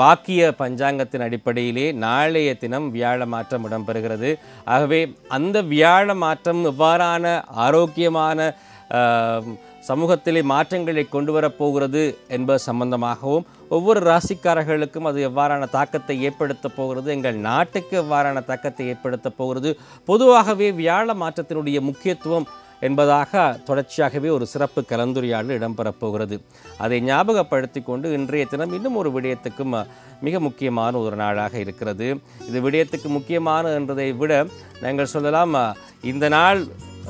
வாக்கிய பஞ்சாங்கத்தின் அடிப்படையிலே நாளைய தினம் வியாழ மாற்றம் இடம்பெறுகிறது. ஆகவே அந்த வியாழ மாற்றம் எவ்வாறான ஆரோக்கியமான சமூகத்திலே மாற்றங்களை கொண்டு வரப்போகிறது என்பது சம்பந்தமாகவும் ஒவ்வொரு ராசிக்காரர்களுக்கும் அது எவ்வாறான தாக்கத்தை ஏற்படுத்தப் போகிறது எங்கள் நாட்டுக்கு எவ்வாறான தாக்கத்தை ஏற்படுத்தப் போகிறது. பொதுவாகவே வியாழ மாற்றத்தினுடைய முக்கியத்துவம் என்பதாக தொடர்ச்சியாகவே ஒரு சிறப்பு கலந்துரையாடல் இடம்பெறப் போகிறது அதை ஞாபகப்படுத்தி கொண்டு இன்றைய தினம் இன்னும் ஒரு விடயத்துக்கும் மிக முக்கியமான ஒரு நாளாக இருக்கிறது. இது விடயத்துக்கு முக்கியமான என்றதை விட நாங்கள் சொல்லலாம் இந்த நாள்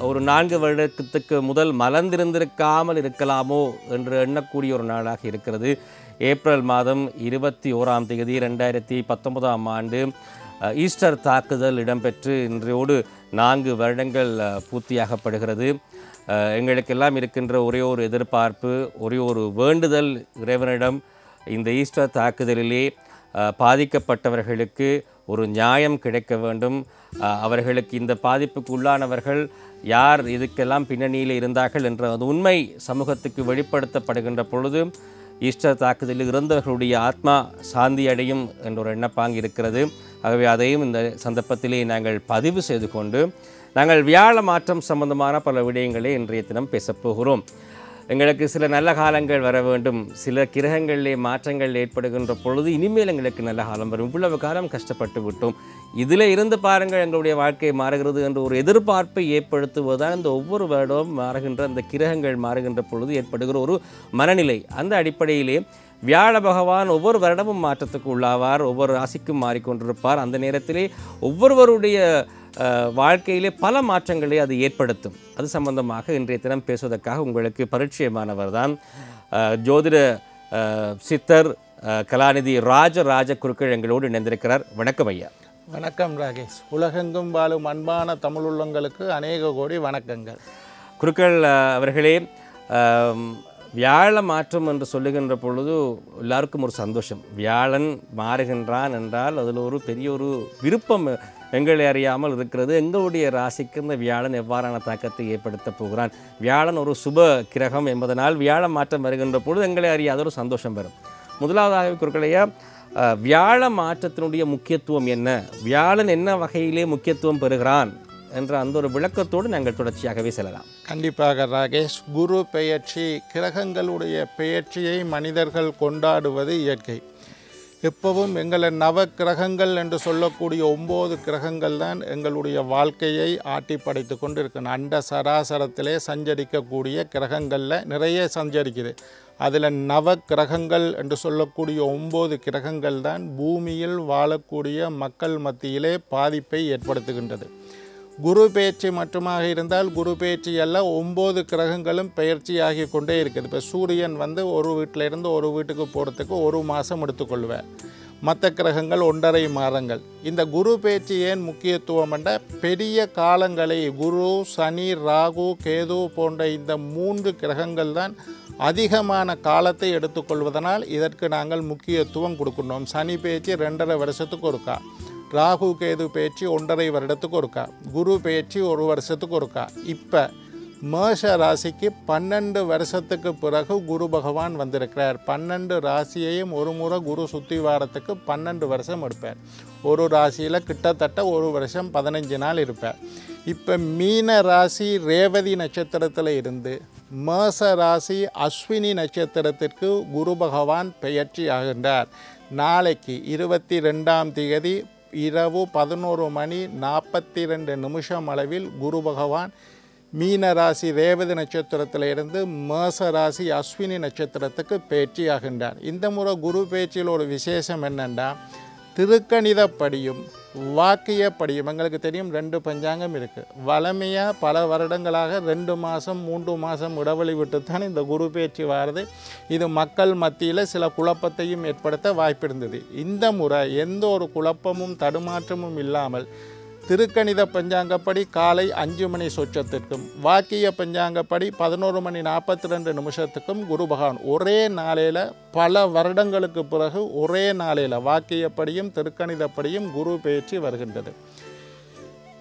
ஒரு நான்கு வருடத்துக்கு முதல் மலர்ந்திருந்திருக்காமல் இருக்கலாமோ என்று எண்ணக்கூடிய ஒரு நாளாக இருக்கிறது. ஏப்ரல் மாதம் இருபத்தி ஓராம் தேதி ரெண்டாயிரத்தி பத்தொன்பதாம் ஆண்டு ஈஸ்டர் தாக்குதல் இடம்பெற்று இன்றையோடு நான்கு வருடங்கள் பூர்த்தியாகப்படுகிறது. எங்களுக்கெல்லாம் இருக்கின்ற ஒரே ஒரு எதிர்பார்ப்பு ஒரே ஒரு வேண்டுதல் இறைவனிடம் இந்த ஈஸ்டர் தாக்குதலிலே பாதிக்கப்பட்டவர்களுக்கு ஒரு நியாயம் கிடைக்க வேண்டும். அவர்களுக்கு இந்த பாதிப்புக்கு உள்ளானவர்கள் யார் இதுக்கெல்லாம் பின்னணியில் இருந்தார்கள் என்ற அது உண்மை சமூகத்துக்கு வெளிப்படுத்தப்படுகின்ற பொழுது ஈஸ்டர் தாக்குதலில் இறந்தவர்களுடைய ஆத்மா சாந்தி அடையும் என்ற ஒரு எண்ணப்பாங்கு இருக்கிறது. ஆகவே அதையும் இந்த சந்தர்ப்பத்திலே நாங்கள் பதிவு செய்து கொண்டு நாங்கள் வியாழ மாற்றம் சம்பந்தமான பல விடயங்களை இன்றைய தினம் பேசப்போகிறோம் எங்களுக்கு சில நல்ல காலங்கள் வர வேண்டும். சில கிரகங்களிலே மாற்றங்கள் ஏற்படுகின்ற பொழுது இனிமேல் எங்களுக்கு நல்ல காலம் வரும். இவ்வளவு காலம் கஷ்டப்பட்டு விட்டோம். இதில் இருந்து பாருங்கள் எங்களுடைய வாழ்க்கை மாறுகிறது என்ற ஒரு எதிர்பார்ப்பை ஏற்படுத்துவதுதான் இந்த ஒவ்வொரு வருடம் மாறுகின்ற அந்த கிரகங்கள் மாறுகின்ற பொழுது ஏற்படுகிற ஒரு மனநிலை. அந்த அடிப்படையிலே வியாழ பகவான் ஒவ்வொரு வருடமும் மாற்றத்துக்கு உள்ளாவார் ஒவ்வொரு ராசிக்கும் மாறிக்கொண்டிருப்பார். அந்த நேரத்திலே ஒவ்வொருவருடைய வாழ்க்கையிலே பல மாற்றங்களை அது ஏற்படுத்தும். அது சம்பந்தமாக இன்றைய தினம் பேசுவதற்காக உங்களுக்கு பரிச்சயமானவர் தான் ஜோதிட சித்தர் கலாநிதி ராஜராஜ குருக்கள் எங்களோடு இணைந்திருக்கிறார். வணக்கம் ஐயா. வணக்கம் ராகேஷ். உலகெங்கும் வாழும் அன்பான தமிழுள்ளங்களுக்கு அநேக கோடி வணக்கங்கள். குருக்கள் அவர்களே வியாழ மாற்றம் என்று சொல்லுகின்ற பொழுது எல்லாருக்கும் ஒரு சந்தோஷம். வியாழன் மாறுகின்றான் என்றால் அதில் ஒரு பெரிய ஒரு விருப்பம் எங்களை அறியாமல் இருக்கிறது. எங்களுடைய ராசிக்கு இந்த வியாழன் எவ்வாறான தாக்கத்தை ஏற்படுத்தப் போகிறான்? வியாழன் ஒரு சுப கிரகம் என்பதனால் வியாழ மாற்றம் வருகின்ற பொழுது எங்களை அறியாத ஒரு சந்தோஷம் வரும். முதலாவதாக குறுக்களையா வியாழ மாற்றத்தினுடைய முக்கியத்துவம் என்ன? வியாழன் என்ன வகையிலே முக்கியத்துவம் பெறுகிறான்? என்ற அந்த ஒரு விளக்கத்தோடு நாங்கள் தொடர்ச்சியாகவே செல்லலாம். கண்டிப்பாக ராகேஷ் குரு பெயர்ச்சி கிரகங்களுடைய பெயர்ச்சியை மனிதர்கள் கொண்டாடுவது இயற்கை. எப்பவும் எங்களை நவ கிரகங்கள் என்று சொல்லக்கூடிய ஒம்பது கிரகங்கள் தான் எங்களுடைய வாழ்க்கையை ஆட்டி படைத்து கொண்டு இருக்கணும் அண்ட சராசரத்திலே சஞ்சரிக்கக்கூடிய கிரகங்களில் நிறைய சஞ்சரிக்குது. அதில் நவ கிரகங்கள் என்று சொல்லக்கூடிய ஒம்பது கிரகங்கள் தான் பூமியில் வாழக்கூடிய மக்கள் மத்தியிலே பாதிப்பை ஏற்படுத்துகின்றது. குரு பெயர்ச்சி மட்டுமாக இருந்தால் குரு பெயர்ச்சி எல்லாம் ஒம்பது கிரகங்களும் பயிற்சியாகி கொண்டே இருக்குது. இப்போ சூரியன் வந்து ஒரு வீட்டில் இருந்து ஒரு வீட்டுக்கு போகிறதுக்கு ஒரு மாதம் எடுத்துக்கொள்வேன் மற்ற கிரகங்கள் ஒன்றரை மாதங்கள். இந்த குரு பேச்சு ஏன் முக்கியத்துவம் என்ற பெரிய காலங்களை குரு சனி ராகு கேது போன்ற இந்த மூன்று கிரகங்கள் தான் அதிகமான காலத்தை எடுத்துக்கொள்வதனால் இதற்கு நாங்கள் முக்கியத்துவம் கொடுக்கணும் சனி பேச்சு ரெண்டரை வருஷத்துக்கு ஒருக்கா. ராகு கேது பேச்சு ஒன்றரை வருடத்துக்கு ஒருக்கா. குரு பேச்சு ஒரு வருஷத்துக்கு ஒருக்கா. இப்போ மேஷ ராசிக்கு பன்னெண்டு வருஷத்துக்கு பிறகு குரு பகவான் வந்திருக்கிறார். பன்னெண்டு ராசியையும் ஒரு முறை குரு சுத்தி வாரத்துக்கு பன்னெண்டு வருஷம் எடுப்பார். ஒரு ராசியில் கிட்டத்தட்ட ஒரு வருஷம் பதினஞ்சு நாள் இருப்பார். இப்போ மீன ராசி ரேவதி நட்சத்திரத்தில் இருந்து மேச ராசி அஸ்வினி நட்சத்திரத்திற்கு குரு பகவான் பெயர்ச்சி ஆகின்றார். நாளைக்கு இருபத்தி ரெண்டாம் தேதி இரவு பதினோரு மணி நாற்பத்தி ரெண்டு நிமிஷம் அளவில் குரு பகவான் மீன ராசி ரேவதி நட்சத்திரத்தில் இருந்து மேச ராசி அஸ்வினி நட்சத்திரத்துக்கு பேச்சு ஆகின்றார் இந்த முறை குரு பேச்சில் ஒரு விசேஷம் என்னென்னா திருக்கணிதப்படியும் வாக்கியப்படியும் எங்களுக்கு தெரியும் ரெண்டு பஞ்சாங்கம் இருக்குது வளமையாக பல வருடங்களாக ரெண்டு மாதம் மூன்று மாதம் இடைவெளி விட்டுத்தான் இந்த குரு பேச்சு வாருது. இது மக்கள் மத்தியில் சில குழப்பத்தையும் ஏற்படுத்த வாய்ப்பிருந்தது. இந்த முறை எந்த ஒரு குழப்பமும் தடுமாற்றமும் இல்லாமல் திருக்கணித பஞ்சாங்கப்படி காலை அஞ்சு மணி சொச்சத்திற்கும் வாக்கிய பஞ்சாங்கப்படி பதினோரு மணி நாற்பத்தி ரெண்டு நிமிஷத்துக்கும் குரு பகவான் ஒரே நாளையில் பல வருடங்களுக்கு பிறகு ஒரே நாளையில் வாக்கியப்படியும் திருக்கணிதப்படியும் குரு பேச்சு வருகின்றது.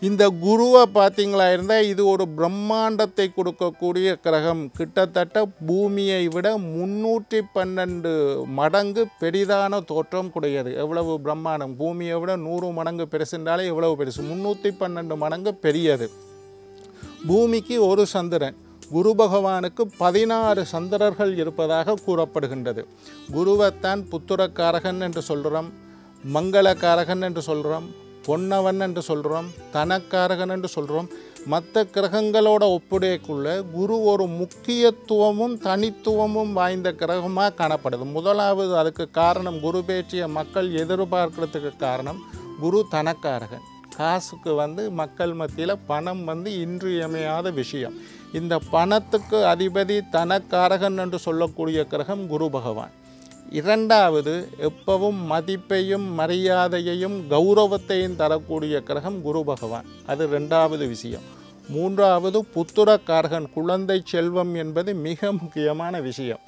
இந்த குருவை பார்த்தீங்களா இருந்தால் இது ஒரு பிரம்மாண்டத்தை கொடுக்கக்கூடிய கிரகம். கிட்டத்தட்ட பூமியை விட முன்னூற்றி பன்னெண்டு மடங்கு பெரிதான தோற்றம் கூடியது. எவ்வளவு பிரம்மாண்டம்? பூமியை விட நூறு மடங்கு பெருசுன்றாலே எவ்வளவு பெருசு? முன்னூற்றி பன்னெண்டு மடங்கு பெரியது. பூமிக்கு ஒரு சந்திரன். குரு பகவானுக்கு பதினாறு சந்திரர்கள் இருப்பதாக கூறப்படுகின்றது. குருவைத்தான் புத்திரக்காரகன் என்று சொல்கிறோம் மங்களக்காரகன் என்று சொல்கிறோம் பொன்னவன் என்று சொல்கிறோம் தனக்காரகன் என்று சொல்கிறோம் மற்ற கிரகங்களோட ஒப்புடையக்குள்ள குரு ஒரு முக்கியத்துவமும் தனித்துவமும் வாய்ந்த கிரகமாக காணப்படுது. முதலாவது அதுக்கு காரணம் குரு பேச்சிய மக்கள் எதிர்பார்க்கறதுக்கு காரணம் குரு தனக்காரகன். காசுக்கு வந்து மக்கள் மத்தியில் பணம் வந்து இன்றியமையாத விஷயம். இந்த பணத்துக்கு அதிபதி தனக்காரகன் என்று சொல்லக்கூடிய கிரகம் குரு பகவான். இரண்டாவது எப்பவும் மதிப்பையும் மரியாதையையும் கௌரவத்தையும் தரக்கூடிய கிரகம் குரு பகவான். அது ரெண்டாவது விஷயம். மூன்றாவது புத்திரக்காரகன் குழந்தை செல்வம் என்பது மிக முக்கியமான விஷயம்.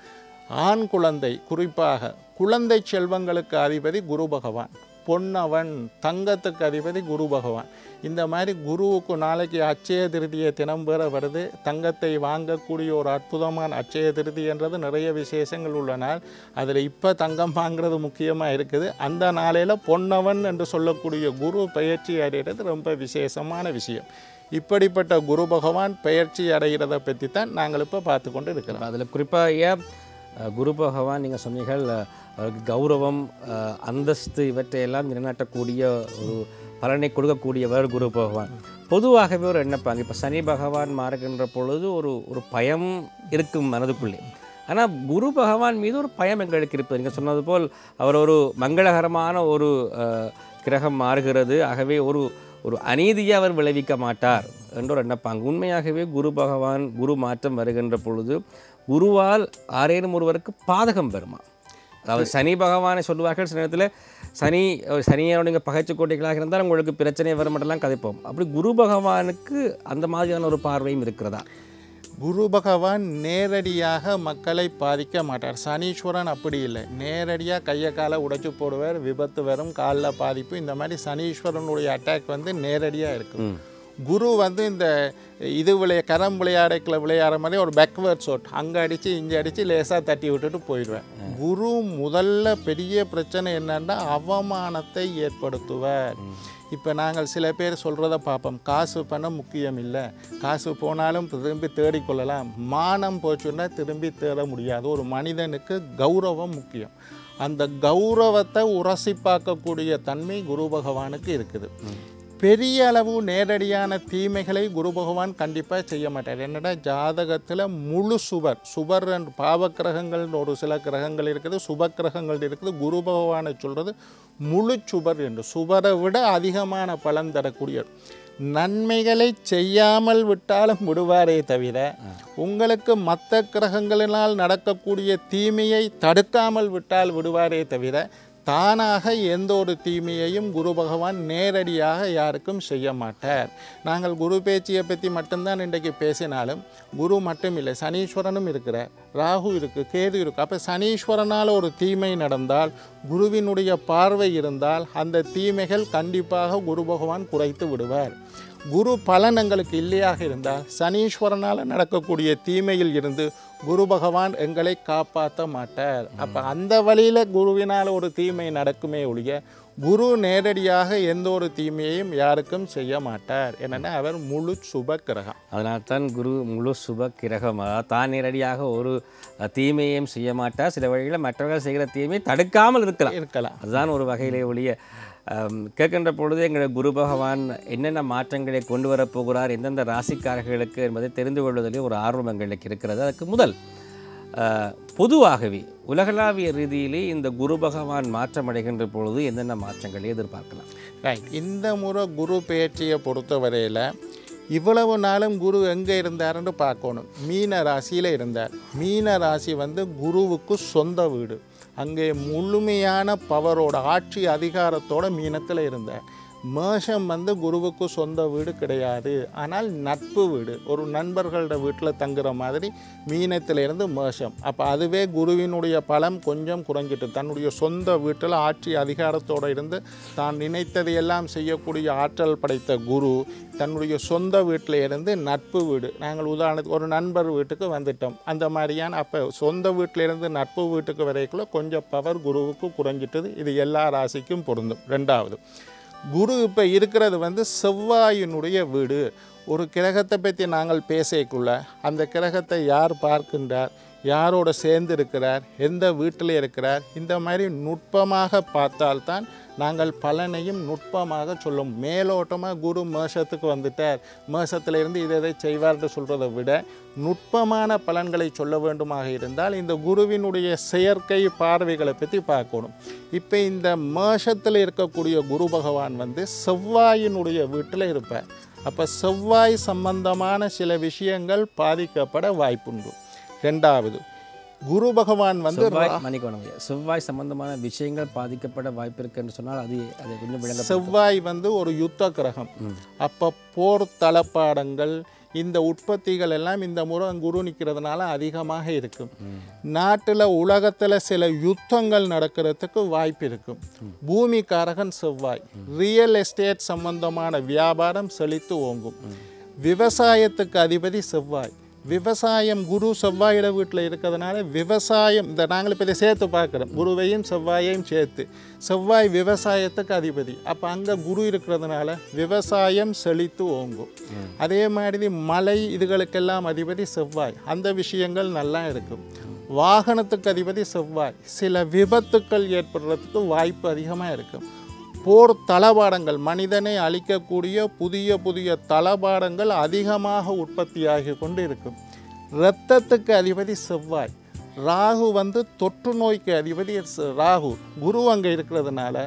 ஆண் குழந்தை குறிப்பாக குழந்தை செல்வங்களுக்கு அதிபதி குரு பகவான். பொன்னவன் தங்கத்துக்கு அதிபதி குரு பகவான். இந்த மாதிரி குருவுக்கு நாளைக்கு அச்சய திருதியை தினம் பெற வருது. தங்கத்தை வாங்கக்கூடிய ஒரு அற்புதமான அச்சய திருதி என்றது நிறைய விசேஷங்கள் உள்ளனால் அதில் இப்போ தங்கம் வாங்குறது முக்கியமாக இருக்குது. அந்த நாளையில் பொன்னவன் என்று சொல்லக்கூடிய குரு பயிற்சி அடைகிறது ரொம்ப விசேஷமான விஷயம். இப்படிப்பட்ட குரு பகவான் பயிற்சி அடைகிறத பற்றி தான் நாங்கள் இப்போ பார்த்து கொண்டு இருக்கிறோம். அதில் குறிப்பாக குரு பகவான் நீங்கள் சொன்னீர்கள் அவருக்கு கௌரவம் அந்தஸ்து இவற்றையெல்லாம் நிலைநாட்டக்கூடிய ஒரு பலனை கொடுக்கக்கூடியவர் குரு பகவான். பொதுவாகவே ஒரு எண்ணப்பாங்க இப்போ சனி பகவான் மாறுகின்ற பொழுது ஒரு ஒரு பயம் இருக்கும் மனதுக்குள்ளே. ஆனால் குரு பகவான் மீது ஒரு பயம் எங்களுக்கு இருப்பது நீங்கள் சொன்னது போல் அவர் ஒரு மங்களகரமான ஒரு கிரகம் மாறுகிறது. ஆகவே ஒரு ஒரு அநீதியை அவர் விளைவிக்க மாட்டார் என்ற ஒரு எண்ணப்பாங்க. உண்மையாகவே குரு பகவான் குரு மாற்றம் வருகின்ற பொழுது குருவால் ஆரேனும் ஒருவருக்கு பாதகம் வருமா அதாவது சனி பகவானை சொல்லுவார்கள் சில நேரத்தில் சனி சனியோட நீங்கள் பகைச்சு கோட்டைகளாக இருந்தால் உங்களுக்கு பிரச்சனை வருமெல்லாம் கதைப்போம். அப்படி குரு பகவானுக்கு அந்த மாதிரியான ஒரு பார்வையும் இருக்கிறதா? குரு பகவான் நேரடியாக மக்களை பாதிக்க மாட்டார். சனீஸ்வரன் அப்படி இல்லை. நேரடியாக கையை காலை உடைச்சு போடுவார் விபத்து வரும் காலில் பாதிப்பு. இந்த மாதிரி சனீஸ்வரனுடைய அட்டாக் வந்து நேரடியாக இருக்கும். குரு வந்து இந்த இது விளைய கரம் விளையாடைக்கில் விளையாடுற மாதிரி ஒரு பேக்வேர்ட் ஷோட் அங்கே அடித்து இங்கே அடித்து லேசாக தட்டி விட்டுட்டு போயிடுவேன். குரு முதல்ல பெரிய பிரச்சனை என்னன்னா அவமானத்தை ஏற்படுத்துவார். இப்போ நாங்கள் சில பேர் சொல்கிறத பார்ப்போம். காசு பணம் முக்கியம் இல்லை. காசு போனாலும் திரும்பி தேடிக்கொள்ளலாம் மானம் போச்சுன்னா திரும்பி தேட முடியாது. ஒரு மனிதனுக்கு கௌரவம் முக்கியம். அந்த கௌரவத்தை உரசி பார்க்கக்கூடிய தன்மை குரு பகவானுக்கு இருக்குது. பெரிய அளவு நேரடியான தீமைகளை குரு பகவான் கண்டிப்பாக செய்ய மாட்டார். என்னடா ஜாதகத்தில் முழு சுபர் சுபர் என்ற பாவ கிரகங்கள்னு ஒரு சில கிரகங்கள் இருக்குது சுப கிரகங்கள் இருக்குது. குரு பகவானை சொல்கிறது முழு சுபர் என்று. சுபரை விட அதிகமான பலன் தரக்கூடிய நன்மைகளை செய்யாமல் விட்டாலும் விடுவாரே தவிர உங்களுக்கு மற்ற கிரகங்களினால் நடக்கக்கூடிய தீமையை தடுக்காமல் விட்டால் விடுவாரே தவிர தானாக எந்த ஒரு தீமையையும் குரு பகவான் நேரடியாக யாருக்கும் செய்ய மாட்டார். நாங்கள் குரு பேச்சியை பற்றி மட்டும்தான் இன்றைக்கு பேசினாலும் குரு மட்டும் இல்லை சனீஸ்வரனும் இருக்கிறார். ராகு இருக்குது கேது இருக்குது அப்போ சனீஸ்வரனால் ஒரு தீமை நடந்தால் குருவினுடைய பார்வை இருந்தால் அந்த தீமைகள் கண்டிப்பாக குரு பகவான் குறைத்து விடுவார். குரு பலன் எங்களுக்கு இல்லையாக இருந்தால் சனீஸ்வரனால் நடக்கக்கூடிய தீமையில் இருந்து குரு பகவான் எங்களை காப்பாற்ற மாட்டார். அப்போ அந்த வழியில் குருவினால் ஒரு தீமை நடக்குமே ஒழிய குரு நேரடியாக எந்த ஒரு தீமையையும் யாருக்கும் செய்ய மாட்டார். என்னென்னா அவர் முழு சுப கிரகம். அதனால்தான் குரு முழு சுப கிரகம். அதாவது தான் நேரடியாக ஒரு தீமையையும் செய்ய மாட்டார். சில வழிகளில் மற்றவர்கள் செய்கிற தீமையை தடுக்காமல் இருக்கலாம். இருக்கலாம். அதுதான் ஒரு வகையிலே ஒழிய கேட்கின்ற பொழுது எங்களை குரு பகவான் என்னென்ன மாற்றங்களை கொண்டு வரப்போகிறார் எந்தெந்த ராசிக்காரர்களுக்கு என்பதை தெரிந்து கொள்வதிலே ஒரு ஆர்வம் எங்களுக்கு இருக்கிறது. அதுக்கு முதல் பொதுவாகவே உலகளாவிய ரீதியிலே இந்த குரு பகவான் மாற்றம் அடைகின்ற பொழுது என்னென்ன மாற்றங்களை எதிர்பார்க்கலாம்? ரைட் இந்த முறை குரு பெயர்ச்சியை பொறுத்தவரையில் இவ்வளவு நாளும் குரு எங்கே இருந்தாருன்னு பார்க்கணும். மீன ராசியில் இருந்தார். மீன ராசி வந்து குருவுக்கு சொந்த வீடு. அங்கே முழுமையான பவரோட ஆட்சி அதிகாரத்தோட மீனத்தில் இருந்தேன். மேஷம் வந்து குருவுக்கு சொந்த வீடு கிடையாது. ஆனால் நட்பு வீடு. ஒரு நண்பர்களோட வீட்டில் தங்குற மாதிரி மீனத்திலிருந்து மேஷம். அப்போ அதுவே குருவினுடைய பலம் கொஞ்சம் குறைஞ்சிட்டு தன்னுடைய சொந்த வீட்டில் ஆட்சி அதிகாரத்தோடு இருந்து தான் நினைத்ததையெல்லாம் செய்யக்கூடிய ஆற்றல் படைத்த குரு தன்னுடைய சொந்த வீட்டில் இருந்து நட்பு வீடு. நாங்கள் உதாரணத்துக்கு ஒரு நண்பர் வீட்டுக்கு வந்துட்டோம். அந்த மாதிரியான அப்போ சொந்த வீட்டில் இருந்து நட்பு வீட்டுக்கு வரைக்குள்ள கொஞ்சம் பவர் குருவுக்கு குறைஞ்சிட்டது. இது எல்லா ராசிக்கும் பொருந்தும். ரெண்டாவது குரு இப்போ இருக்கிறது வந்து செவ்வாயினுடைய வீடு. ஒரு கிரகத்தை பற்றி நாங்கள் பேசக்குள்ள அந்த கிரகத்தை யார் பார்க்கின்றார் யாரோட சேர்ந்து இருக்கிறார் எந்த வீட்டில் இருக்கிறார் இந்த மாதிரி நுட்பமாக பார்த்தால்தான் நாங்கள் பலனையும் நுட்பமாக சொல்லும். மேலோட்டமாக குரு மேஷத்துக்கு வந்துட்டார். மேஷத்திலிருந்து இதை இதை செய்வார்னு சொல்கிறத விட நுட்பமான பலன்களை சொல்ல வேண்டுமாக இருந்தால் இந்த குருவினுடைய செயற்கை பார்வைகளை பற்றி பார்க்கணும். இப்போ இந்த மேஷத்தில் இருக்கக்கூடிய குரு பகவான் வந்து செவ்வாயினுடைய வீட்டில் இருப்பார். அப்போ செவ்வாய் சம்பந்தமான சில விஷயங்கள் பாதிக்கப்பட வாய்ப்புண்டு. ரெண்டாவது குரு பகவான் வந்து செவ்வாய் மன்னிக்கணும். செவ்வாய் சம்பந்தமான விஷயங்கள் பாதிக்கப்பட வாய்ப்பு இருக்குன்னு சொன்னால் அது அது கொஞ்சம் விளங்க செவ்வாய் வந்து ஒரு யுத்த கிரகம். அப்போ போர் தளப்பாடங்கள் இந்த உற்பத்திகள் எல்லாம் இந்த முறை குரு நிற்கிறதுனால அதிகமாக இருக்கும். நாட்டில் உலகத்தில் சில யுத்தங்கள் நடக்கிறதுக்கு வாய்ப்பு இருக்கும். பூமிக்காரகன் செவ்வாய். ரியல் எஸ்டேட் சம்பந்தமான வியாபாரம் செழித்து ஓங்கும். விவசாயத்துக்கு அதிபதி செவ்வாய். விவசாயம் குரு செவ்வாயிட வீட்டில் இருக்கிறதுனால விவசாயம் இந்த நாங்கள் இப்போ இதை சேர்த்து பார்க்குறோம். குருவையும் செவ்வாயையும் சேர்த்து. செவ்வாய் விவசாயத்துக்கு அதிபதி. அப்போ அங்கே குரு இருக்கிறதுனால விவசாயம் செழித்து ஓங்கும். அதே மாதிரி மலை இதுகளுக்கெல்லாம் அதிபதி செவ்வாய். அந்த விஷயங்கள் நல்லா இருக்கும். வாகனத்துக்கு அதிபதி செவ்வாய். சில விபத்துக்கள் ஏற்படுறதுக்கு வாய்ப்பு அதிகமாக இருக்கும். போர் தளபாடங்கள் மனிதனை அழிக்கக்கூடிய புதிய புதிய தளபாடங்கள் அதிகமாக உற்பத்தியாகி கொண்டு இருக்கும் இரத்தத்துக்கு அதிபதி செவ்வாய். ராகு வந்து தொற்று நோய்க்கு அதிபதி ராகு குரு அங்கே இருக்கிறதுனால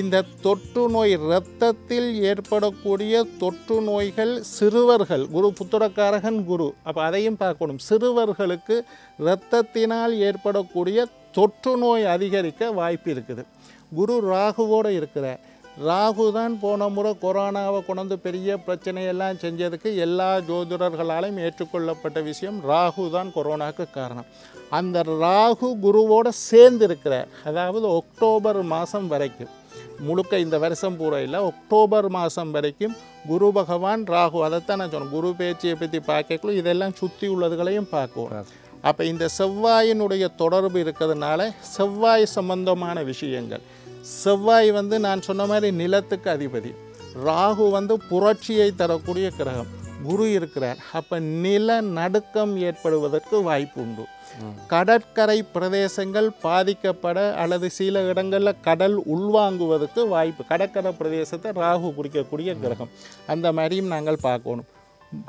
இந்த தொற்று நோய் இரத்தத்தில் ஏற்படக்கூடிய தொற்று நோய்கள் சிறுவர்கள் குரு புத்திரக்காரகன் குரு. அப்போ அதையும் பார்க்கணும். சிறுவர்களுக்கு இரத்தத்தினால் ஏற்படக்கூடிய தொற்று நோய் அதிகரிக்க வாய்ப்பு இருக்குது. குரு ராகுவோடு இருக்கிறார். ராகு தான் போன முறை கொரோனாவை கொண்டு பெரிய பிரச்சனையெல்லாம் செஞ்சதுக்கு எல்லா ஜோதிடர்களாலும் ஏற்றுக்கொள்ளப்பட்ட விஷயம் ராகு தான் கொரோனாவுக்கு காரணம். அந்த ராகு குருவோட சேர்ந்து இருக்கிறார். அதாவது அக்டோபர் மாதம் வரைக்கும். முழுக்க இந்த வருஷம் பூரா இல்லை அக்டோபர் மாதம் வரைக்கும் குரு பகவான் ராகு அதைத்தான் நான் சொன்னேன். குரு பேச்சியை பற்றி பார்க்கக்குள்ள இதெல்லாம் சுற்றி உள்ளதுகளையும் பார்க்குவோம். அப்போ இந்த செவ்வாயினுடைய தொடர்பு இருக்கிறதுனால செவ்வாய் சம்பந்தமான விஷயங்கள் செவ்வாய் வந்து நான் சொன்ன மாதிரி நிலத்துக்கு அதிபதி. ராகு வந்து புரட்சியை தரக்கூடிய கிரகம். குரு இருக்கிறார். அப்போ நில நடுக்கம் ஏற்படுவதற்கு வாய்ப்பு உண்டு. கடற்கரை பிரதேசங்கள் பாதிக்கப்பட அல்லது சில இடங்களில் கடல் உள்வாங்குவதற்கு வாய்ப்பு. கடற்கரை பிரதேசத்தை ராகு குறிக்கக்கூடிய கிரகம். அந்த மாதிரியும் நாங்கள் பார்க்கணும்.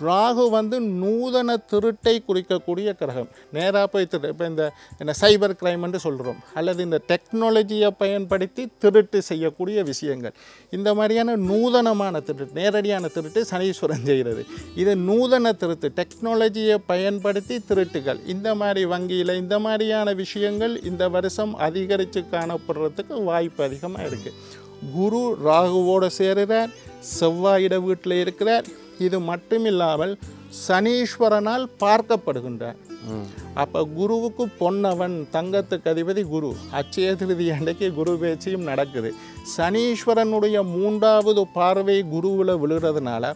ராகு வந்து நூதன திருட்டை குறிக்கக்கூடிய கிரகம். நேராக போய் திரு இப்போ இந்த என்ன சைபர் கிரைம்னு சொல்கிறோம் அல்லது இந்த டெக்னாலஜியை பயன்படுத்தி திருட்டு செய்யக்கூடிய விஷயங்கள். இந்த மாதிரியான நூதனமான திருட்டு நேரடியான திருட்டு சனீஸ்வரன் செய்கிறது. இது நூதன திருட்டு டெக்னாலஜியை பயன்படுத்தி திருட்டுகள். இந்த மாதிரி வங்கியில் இந்த மாதிரியான விஷயங்கள் இந்த வருஷம் அதிகரித்து காணப்படுறதுக்கு வாய்ப்பு அதிகமாக இருக்குது குரு ராகுவோடு சேருகிறார் செவ்வாயிட வீட்டில் இருக்கிறார் இது மட்டும் இல்லாமல் சனீஸ்வரனால் பார்க்கப்படுகின்றார் அப்போ குருவுக்கு பொன்னவன் தங்கத்துக்கு அதிபதி குரு. அச்சய திருதி அன்றைக்கு குரு பேச்சியும் நடக்குது. சனீஸ்வரனுடைய மூன்றாவது பார்வை குருவில் விழுறதுனால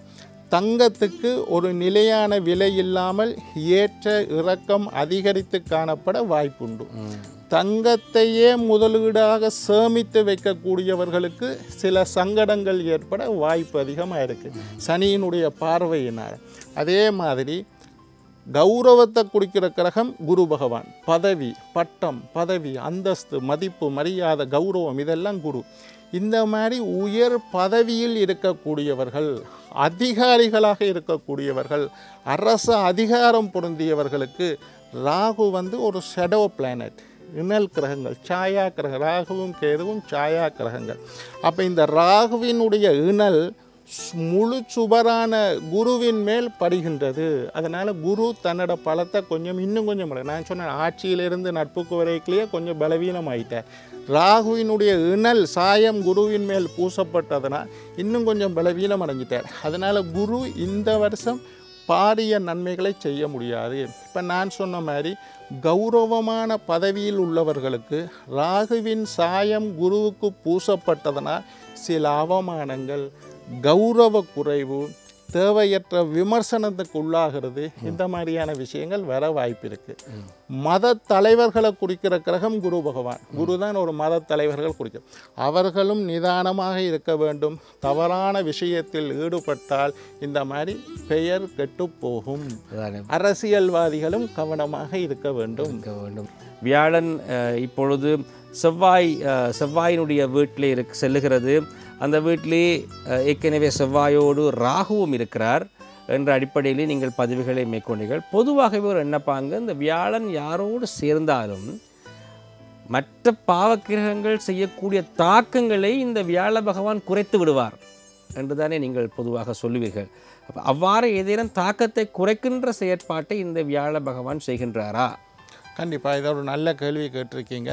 தங்கத்துக்கு ஒரு நிலையான விலை இல்லாமல் ஏற்ற இறக்கம் அதிகரித்து காணப்பட வாய்ப்புண்டு. தங்கத்தையே முதலீடாக சேமித்து வைக்கக்கூடியவர்களுக்கு சில சங்கடங்கள் ஏற்பட வாய்ப்பு அதிகமாக இருக்குது சனியினுடைய பார்வையினால். அதே மாதிரி கௌரவத்தை குடிக்கிற கிரகம் குரு பகவான். பதவி பட்டம் பதவி அந்தஸ்து மதிப்பு மரியாதை கௌரவம் இதெல்லாம் குரு. இந்த மாதிரி உயர் பதவியில் இருக்கக்கூடியவர்கள் அதிகாரிகளாக இருக்கக்கூடியவர்கள் அரசு அதிகாரம் பொருந்தியவர்களுக்கு ராகு வந்து ஒரு ஷெடோ பிளானட் இணல் கிரகங்கள் சாயா கிரக ராகுவும் கேதுவும் சாயா கிரகங்கள். அப்போ இந்த ராகுவினுடைய இணல் முழு சுபரான குருவின் மேல் படுகின்றது. அதனால் குரு தன்னோட பலத்தை கொஞ்சம் இன்னும் கொஞ்சம் நான் சொன்னேன் ஆட்சியிலிருந்து நட்புக்கு வரைக்கிலேயே கொஞ்சம் பலவீனமாயிட்டார். ராகுவினுடைய இணல் சாயம் குருவின் மேல் பூசப்பட்டதனால் இன்னும் கொஞ்சம் பலவீனம் அடைஞ்சிட்டார் அதனால் குரு இந்த வருஷம் பாரிய நன்மைகளை செய்ய முடியாது. இப்போ நான் சொன்ன மாதிரி கௌரவமான பதவியில் உள்ளவர்களுக்கு ராகுவின் சாயம் குருவுக்கு பூசப்பட்டதனால் சில அவமானங்கள் கௌரவ குறைவு தேவையற்ற விமர்சனத்துக்கு உள்ளாகிறது இந்த மாதிரியான விஷயங்கள் வர வாய்ப்பு இருக்கு மத தலைவர்களை குறிக்கிற கிரகம் குரு பகவான். குரு தான் ஒரு மத தலைவர்கள் குறிக்கிற அவர்களும் நிதானமாக இருக்க வேண்டும். தவறான விஷயத்தில் ஈடுபட்டால் இந்த மாதிரி பெயர் கெட்டு போகும். அரசியல்வாதிகளும் கவனமாக இருக்க வேண்டும். வேண்டும். வியாழன் இப்பொழுது செவ்வாய் செவ்வாயினுடைய வீட்டிலே இருக் செல்லுகிறது. அந்த வீட்டிலே ஏற்கனவே செவ்வாயோடு ராகுவும் இருக்கிறார் என்ற அடிப்படையிலே நீங்கள் பதிவுகளை மேற்கொண்டீர்கள். பொதுவாகவே ஒரு என்னப்பாங்க இந்த வியாழன் யாரோடு சேர்ந்தாலும் மற்ற பாவக்கிரகங்கள் செய்யக்கூடிய தாக்கங்களை இந்த வியாழ பகவான் குறைத்து விடுவார் என்றுதானே நீங்கள் பொதுவாக சொல்லுவீர்கள். அவ்வாறு ஏதேனும் தாக்கத்தை குறைக்கின்ற செயற்பாட்டை இந்த வியாழ பகவான் செய்கின்றாரா? கண்டிப்பாக இதை ஒரு நல்ல கேள்வி கேட்டிருக்கீங்க.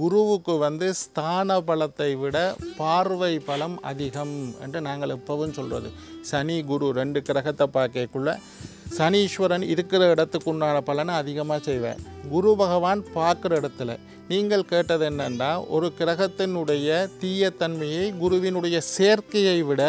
குருவுக்கு வந்து ஸ்தான பலத்தை விட பார்வை பலம் அதிகம் என்று நாங்கள் எப்பவும் சொல்கிறது சனி குரு ரெண்டு கிரகத்தை பார்க்கக்குள்ள சனீஸ்வரன் இருக்கிற இடத்துக்கு உண்டான பலனை அதிகமாக செய்வேன். குரு பகவான் பார்க்குற இடத்துல. நீங்கள் கேட்டது என்னென்னா ஒரு கிரகத்தினுடைய தீயத்தன்மையை குருவினுடைய சேர்க்கையை விட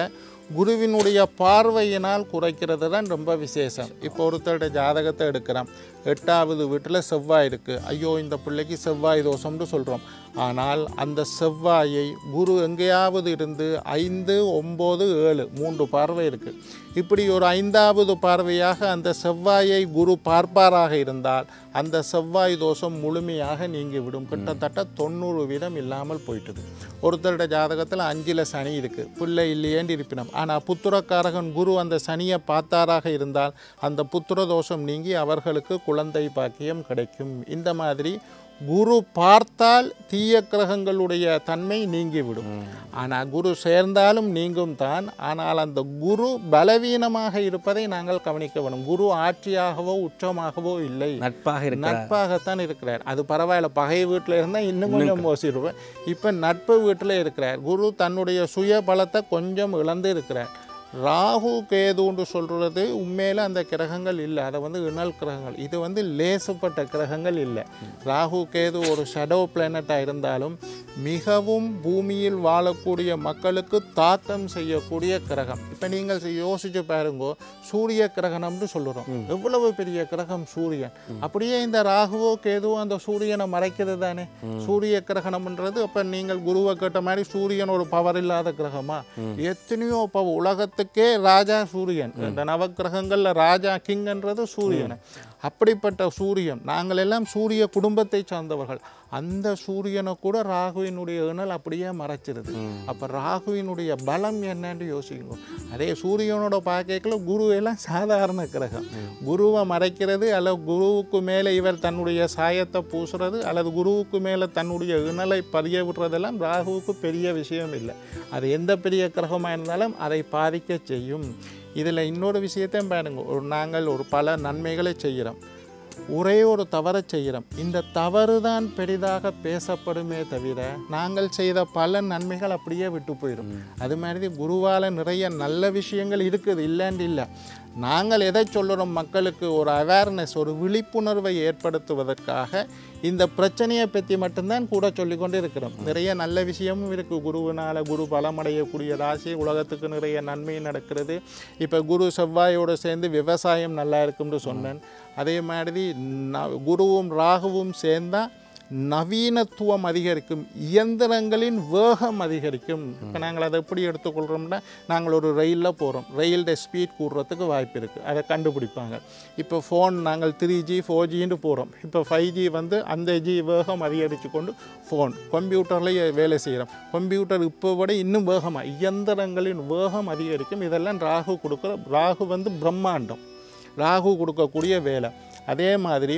குருவினுடைய பார்வையினால் குறைக்கிறது தான் ரொம்ப விசேஷம். இப்போ ஒருத்தருடைய ஜாதகத்தை எடுக்கிறோம். எட்டாவது வீட்டில் செவ்வாய் இருக்குது ஐயோ இந்த பிள்ளைக்கு செவ்வாய் தோஷம்னு சொல்கிறோம் ஆனால் அந்த செவ்வாயை குரு எங்கேயாவது இருந்து ஐந்து ஒம்பது ஏழு மூன்று பார்வை இருக்குது இப்படி ஒரு ஐந்தாவது பார்வையாக அந்த செவ்வாயை குரு பார்ப்பாராக இருந்தால் அந்த செவ்வாய் தோஷம் முழுமையாக நீங்கிவிடும். கிட்டத்தட்ட தொண்ணூறு வீதம் இல்லாமல் போயிட்டுது. ஒருத்தருடைய ஜாதகத்தில் அஞ்சில் சனி இருக்குது பிள்ளை இல்லையேன்னு இருப்பினம். ஆனால் புத்திரக்காரகன் குரு அந்த சனியை பார்த்தாராக இருந்தால் அந்த புத்திர தோஷம் நீங்கி அவர்களுக்கு குழந்தை பாக்கியம் கிடைக்கும். இந்த மாதிரி குரு பார்த்தால் தீய கிரகங்களுடைய தன்மை நீங்கிவிடும். ஆனால் குரு சேர்ந்தாலும் நீங்கும் தான். ஆனால் அந்த குரு பலவீனமாக இருப்பதை நாங்கள் கவனிக்க வேண்டும். குரு ஆட்சியாகவோ உச்சமாகவோ இல்லை. நட்பாக நட்பாகத்தான் இருக்கிறார். அது பரவாயில்ல பகை வீட்டில் இருந்தால் இன்னும் கொஞ்சம் மோசிடுவேன். இப்போ நட்பு வீட்டில் இருக்கிறார். குரு தன்னுடைய சுய பலத்தை கொஞ்சம் இழந்து இருக்கிறார். ராகு கேதுன்னு சொல்கிறது உண்மையில் அந்த கிரகங்கள் இல்லை. அதை வந்து இணல் கிரகங்கள். இது வந்து லேசுப்பட்ட கிரகங்கள் இல்லை. ராகு கேது ஒரு ஷடோ பிளானட்டாக இருந்தாலும் மிகவும் பூமியில் வாழக்கூடிய மக்களுக்கு தாக்கம் செய்யக்கூடிய கிரகம். இப்போ நீங்கள் யோசிச்சு பாருங்க. சூரிய கிரகணம்னு சொல்லுறோம். எவ்வளவு பெரிய கிரகம் சூரியன்? அப்படியே இந்த ராகுவோ கேதுவோ அந்த சூரியனை மறைக்கிறது தானே? சூரிய கிரகணம்ன்றது அப்ப நீங்கள் குருவை கேட்ட மாதிரி சூரியன் ஒரு பவர் இல்லாத கிரகமா? எத்தனையோ இப்போ உலகத்துக்கே ராஜா சூரியன். இந்த நவக்கிரகங்களில் ராஜா கிங்ன்றது சூரியன். அப்படிப்பட்ட சூரியன் நாங்கள் எல்லாம் சூரிய குடும்பத்தை சார்ந்தவர்கள். அந்த சூரியனை கூட ராகுவினுடைய இணல் அப்படியே மறைச்சிருது. அப்ப ராகுவினுடைய பலம் என்னன்னு யோசிக்கணும் அதே சூரியனோட பார்க்கல குரு எல்லாம் சாதாரண கிரகம். குருவை மறைக்கிறது அல்லது குருவுக்கு மேலே இவர் தன்னுடைய சாயத்தை பூசுறது அல்லது குருவுக்கு மேலே தன்னுடைய இணலை பதிய விடுறதெல்லாம் ராகுவுக்கு பெரிய விஷயம் இல்லை. அது எந்த பெரிய கிரகமாக இருந்தாலும் அதை பாதிக்க செய்யும். இதில் இன்னொரு விஷயத்தையும் பாருங்க. ஒரு நாங்கள் ஒரு பல நன்மைகளை செய்கிறோம். ஒரே ஒரு தவறை செய்கிறோம். இந்த தவறு தான் பெரிதாக பேசப்படுமே தவிர நாங்கள் செய்த பல நன்மைகள் அப்படியே விட்டு போயிடும் அது மாதிரி குருவால் நிறைய நல்ல விஷயங்கள் இருக்குது. இல்லைன்னு இல்லை. நாங்கள் எதை சொல்லுறோம் மக்களுக்கு ஒரு அவேர்னஸ் ஒரு விழிப்புணர்வை ஏற்படுத்துவதற்காக இந்த பிரச்சனையை பற்றி மட்டும்தான் கூட சொல்லிக்கொண்டு இருக்கிறோம் நிறைய நல்ல விஷயமும் இருக்குது குருவினால் குரு பலமடையக்கூடிய ராசி உலகத்துக்கு நிறைய நன்மை நடக்கிறது. இப்போ குரு செவ்வாயோடு சேர்ந்து விவசாயம் நல்லா இருக்கும்னு சொன்னேன். அதே மாதிரி குருவும் ராகுவும் சேர்ந்தால் நவீனத்துவம் அதிகரிக்கும் இயந்திரங்களின் வேகம் அதிகரிக்கும். இப்போ நாங்கள் அதை எப்படி எடுத்துக்கொள்கிறோம்னா நாங்கள் ஒரு ரயிலில் போகிறோம் ரயிலுடைய ஸ்பீட் கூடுறதுக்கு வாய்ப்பு இருக்குது அதை கண்டுபிடிப்பாங்க. இப்போ ஃபோன் நாங்கள் த்ரீ ஜி ஃபோர் ஜின்னு போகிறோம் இப்போ ஃபைவ் ஜி வந்து அந்த ஜி வேகம் அதிகரித்து கொண்டு ஃபோன் கம்ப்யூட்டர்லேயே வேலை செய்கிறோம் கம்ப்யூட்டர் இப்போ விட இன்னும் வேகமாக இயந்திரங்களின் வேகம் அதிகரிக்கும். இதெல்லாம் ராகு கொடுக்குற ராகு வந்து பிரம்மாண்டம். ராகு கொடுக்கக்கூடிய வேலை. அதே மாதிரி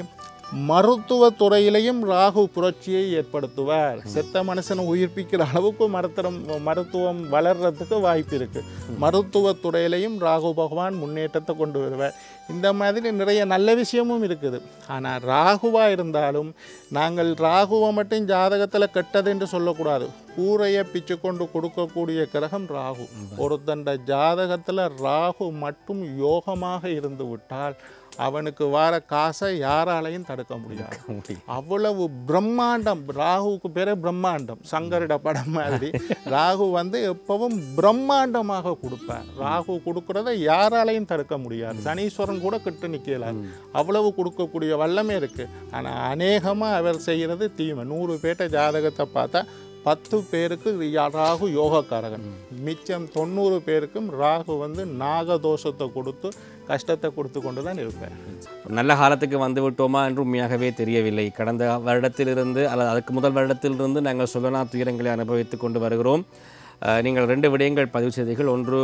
மருத்துவ துறையிலையும் ராகு புரட்சியை ஏற்படுத்துவார். செத்த மனுஷனை உயிர்ப்பிக்கிற அளவுக்கு மருத்துவம் மருத்துவம் வளர்றதுக்கு வாய்ப்பு இருக்கு. மருத்துவ துறையிலையும் ராகு பகவான் முன்னேற்றத்தை கொண்டு வருவார். இந்த மாதிரி நிறைய நல்ல விஷயமும் இருக்குது. ஆனால் ராகுவா இருந்தாலும் நாங்கள் ராகுவை மட்டும் ஜாதகத்தில் கெட்டது என்று சொல்லக்கூடாது. கூரையை பிச்சு கொண்டு கொடுக்கக்கூடிய கிரகம் ராகு. ஒருத்தண்ட ஜாதகத்தில் ராகு மட்டும் யோகமாக இருந்து விட்டால் அவனுக்கு வர காசை யாராலையும் தடுக்க முடியாது. அவ்வளவு பிரம்மாண்டம். ராகுவுக்கு பேரே பிரம்மாண்டம். சங்கரிட படம் மாதிரி. ராகு வந்து எப்பவும் பிரம்மாண்டமாக கொடுப்பார். ராகு கொடுக்கறத யாராலையும் தடுக்க முடியாது. சனீஸ்வரன் கூட கிட்டு நிற்கலார் அவ்வளவு கொடுக்கக்கூடிய வல்லமே இருக்கு. ஆனால் அநேகமாக அவர் செய்கிறது தீமை. நூறு பேர்ட்ட ஜாதகத்தை பார்த்தா பத்து பேருக்கு ராகு யோகக்காரகன். மிச்சம் தொண்ணூறு பேருக்கும் ராகு வந்து நாகதோஷத்தை கொடுத்து கஷ்டத்தை கொடுத்து கொண்டு தான் இருப்பார் நல்ல காலத்துக்கு வந்து விட்டோமா என்று உண்மையாகவே தெரியவில்லை. கடந்த வருடத்திலிருந்து அல்லது அதுக்கு முதல் வருடத்திலிருந்து நாங்கள் சுகனா துயரங்களை அனுபவித்துக் கொண்டு வருகிறோம். நீங்கள் ரெண்டு விடயங்கள் பதிவு செய்தீர்கள். ஒன்று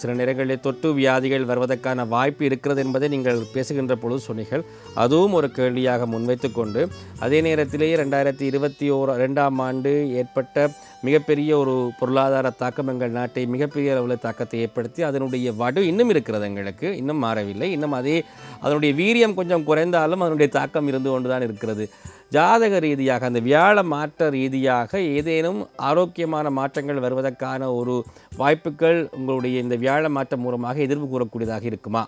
சில நேரங்களில் தொற்று வியாதிகள் வருவதற்கான வாய்ப்பு இருக்கிறது என்பதை நீங்கள் பேசுகின்ற பொழுது சொன்னீர்கள். அதுவும் ஒரு கேள்வியாக முன்வைத்து கொண்டு அதே நேரத்திலேயே ரெண்டாயிரத்தி இருபத்தி ஓரா ரெண்டாம் ஆண்டு ஏற்பட்ட மிகப்பெரிய ஒரு பொருளாதார தாக்கம் எங்கள் நாட்டை மிகப்பெரிய அளவில் தாக்கத்தை ஏற்படுத்தி அதனுடைய வடு இன்னும் இருக்கிறது எங்களுக்கு. இன்னும் மாறவில்லை. இன்னும் அதே அதனுடைய வீரியம் கொஞ்சம் குறைந்தாலும் அதனுடைய தாக்கம் இருந்து கொண்டு தான் இருக்கிறது. ஜாதக ரீதியாக அந்த வியாழ மாற்ற ரீதியாக ஏதேனும் ஆரோக்கியமான மாற்றங்கள் வருவதற்கான ஒரு வாய்ப்புகள் உங்களுடைய இந்த வியாழ மாற்றம் மூலமாக எதிர்ப்பு கூறக்கூடியதாக இருக்குமா?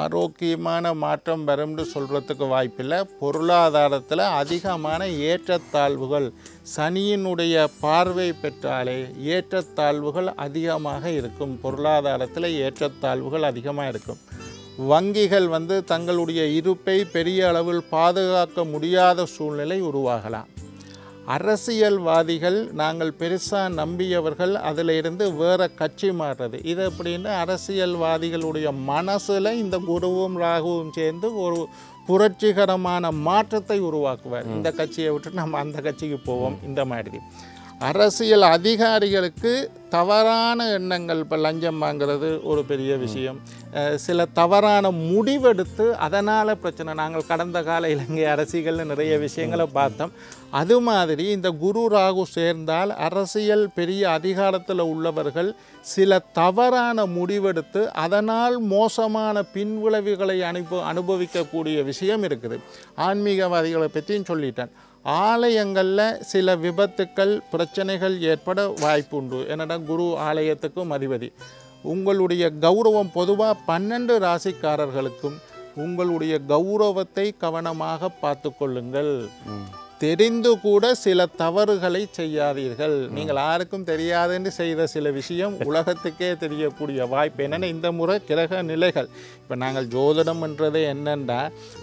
ஆரோக்கியமான மாற்றம் வரும்னு சொல்கிறதுக்கு வாய்ப்பில்லை. பொருளாதாரத்தில் அதிகமான ஏற்றத்தாழ்வுகள் சனியினுடைய பார்வை பெற்றாலே ஏற்றத்தாழ்வுகள் அதிகமாக இருக்கும். பொருளாதாரத்தில் ஏற்றத்தாழ்வுகள் அதிகமாக இருக்கும். வங்கிகள் வந்து தங்களுடைய இருப்பை பெரிய அளவில் பாதுகாக்க முடியாத சூழ்நிலை உருவாகலாம். அரசியல்வாதிகள் நாங்கள் பெருசாக நம்பியவர்கள் அதில் இருந்து வேற கட்சி மாறுறது. இது எப்படின்னு அரசியல்வாதிகளுடைய மனசில் இந்த குருவும் ராகுவும் சேர்ந்து ஒரு புரட்சிகரமான மாற்றத்தை உருவாக்குவார். இந்த கட்சியை விட்டு நம்ம அந்த கட்சிக்கு போவோம் இந்த மாதிரி. அரசியல் அதிகாரிகளுக்கு தவறான எண்ணங்கள் இப்போ லஞ்சம் வாங்குறது ஒரு பெரிய விஷயம். சில தவறான முடிவெடுத்து அதனால் பிரச்சனை. நாங்கள் கடந்த கால இலங்கை அரசியல்னு நிறைய விஷயங்களை பார்த்தோம். அது மாதிரி இந்த குரு ராகு சேர்ந்தால் அரசியல் பெரிய அதிகாரத்தில் உள்ளவர்கள் சில தவறான முடிவெடுத்து அதனால் மோசமான பின்விளைவுகளை அனுப அனுபவிக்கக்கூடிய விஷயம் இருக்குது. ஆன்மீகவாதிகளை பற்றியும் சொல்லிட்டேன். ஆலயங்களில் சில விபத்துக்கள் பிரச்சனைகள் ஏற்பட வாய்ப்புண்டு. என்னடா குரு ஆலயத்துக்கும் அதிபதி. உங்களுடைய கௌரவம் பொதுவாக பன்னெண்டு ராசிக்காரர்களுக்கும் உங்களுடைய கௌரவத்தை கவனமாக பார்த்து கொள்ளுங்கள். தெரிந்து கூட சில தவறுகளை செய்யாதீர்கள். நீங்கள் யாருக்கும் தெரியாதுன்னு செய்த சில விஷயம் உலகத்துக்கே தெரியக்கூடிய வாய்ப்பு. என்னென்னா இந்த முறை கிரக நிலைகள். இப்போ நாங்கள் ஜோதிடம் என்றது என்னென்னா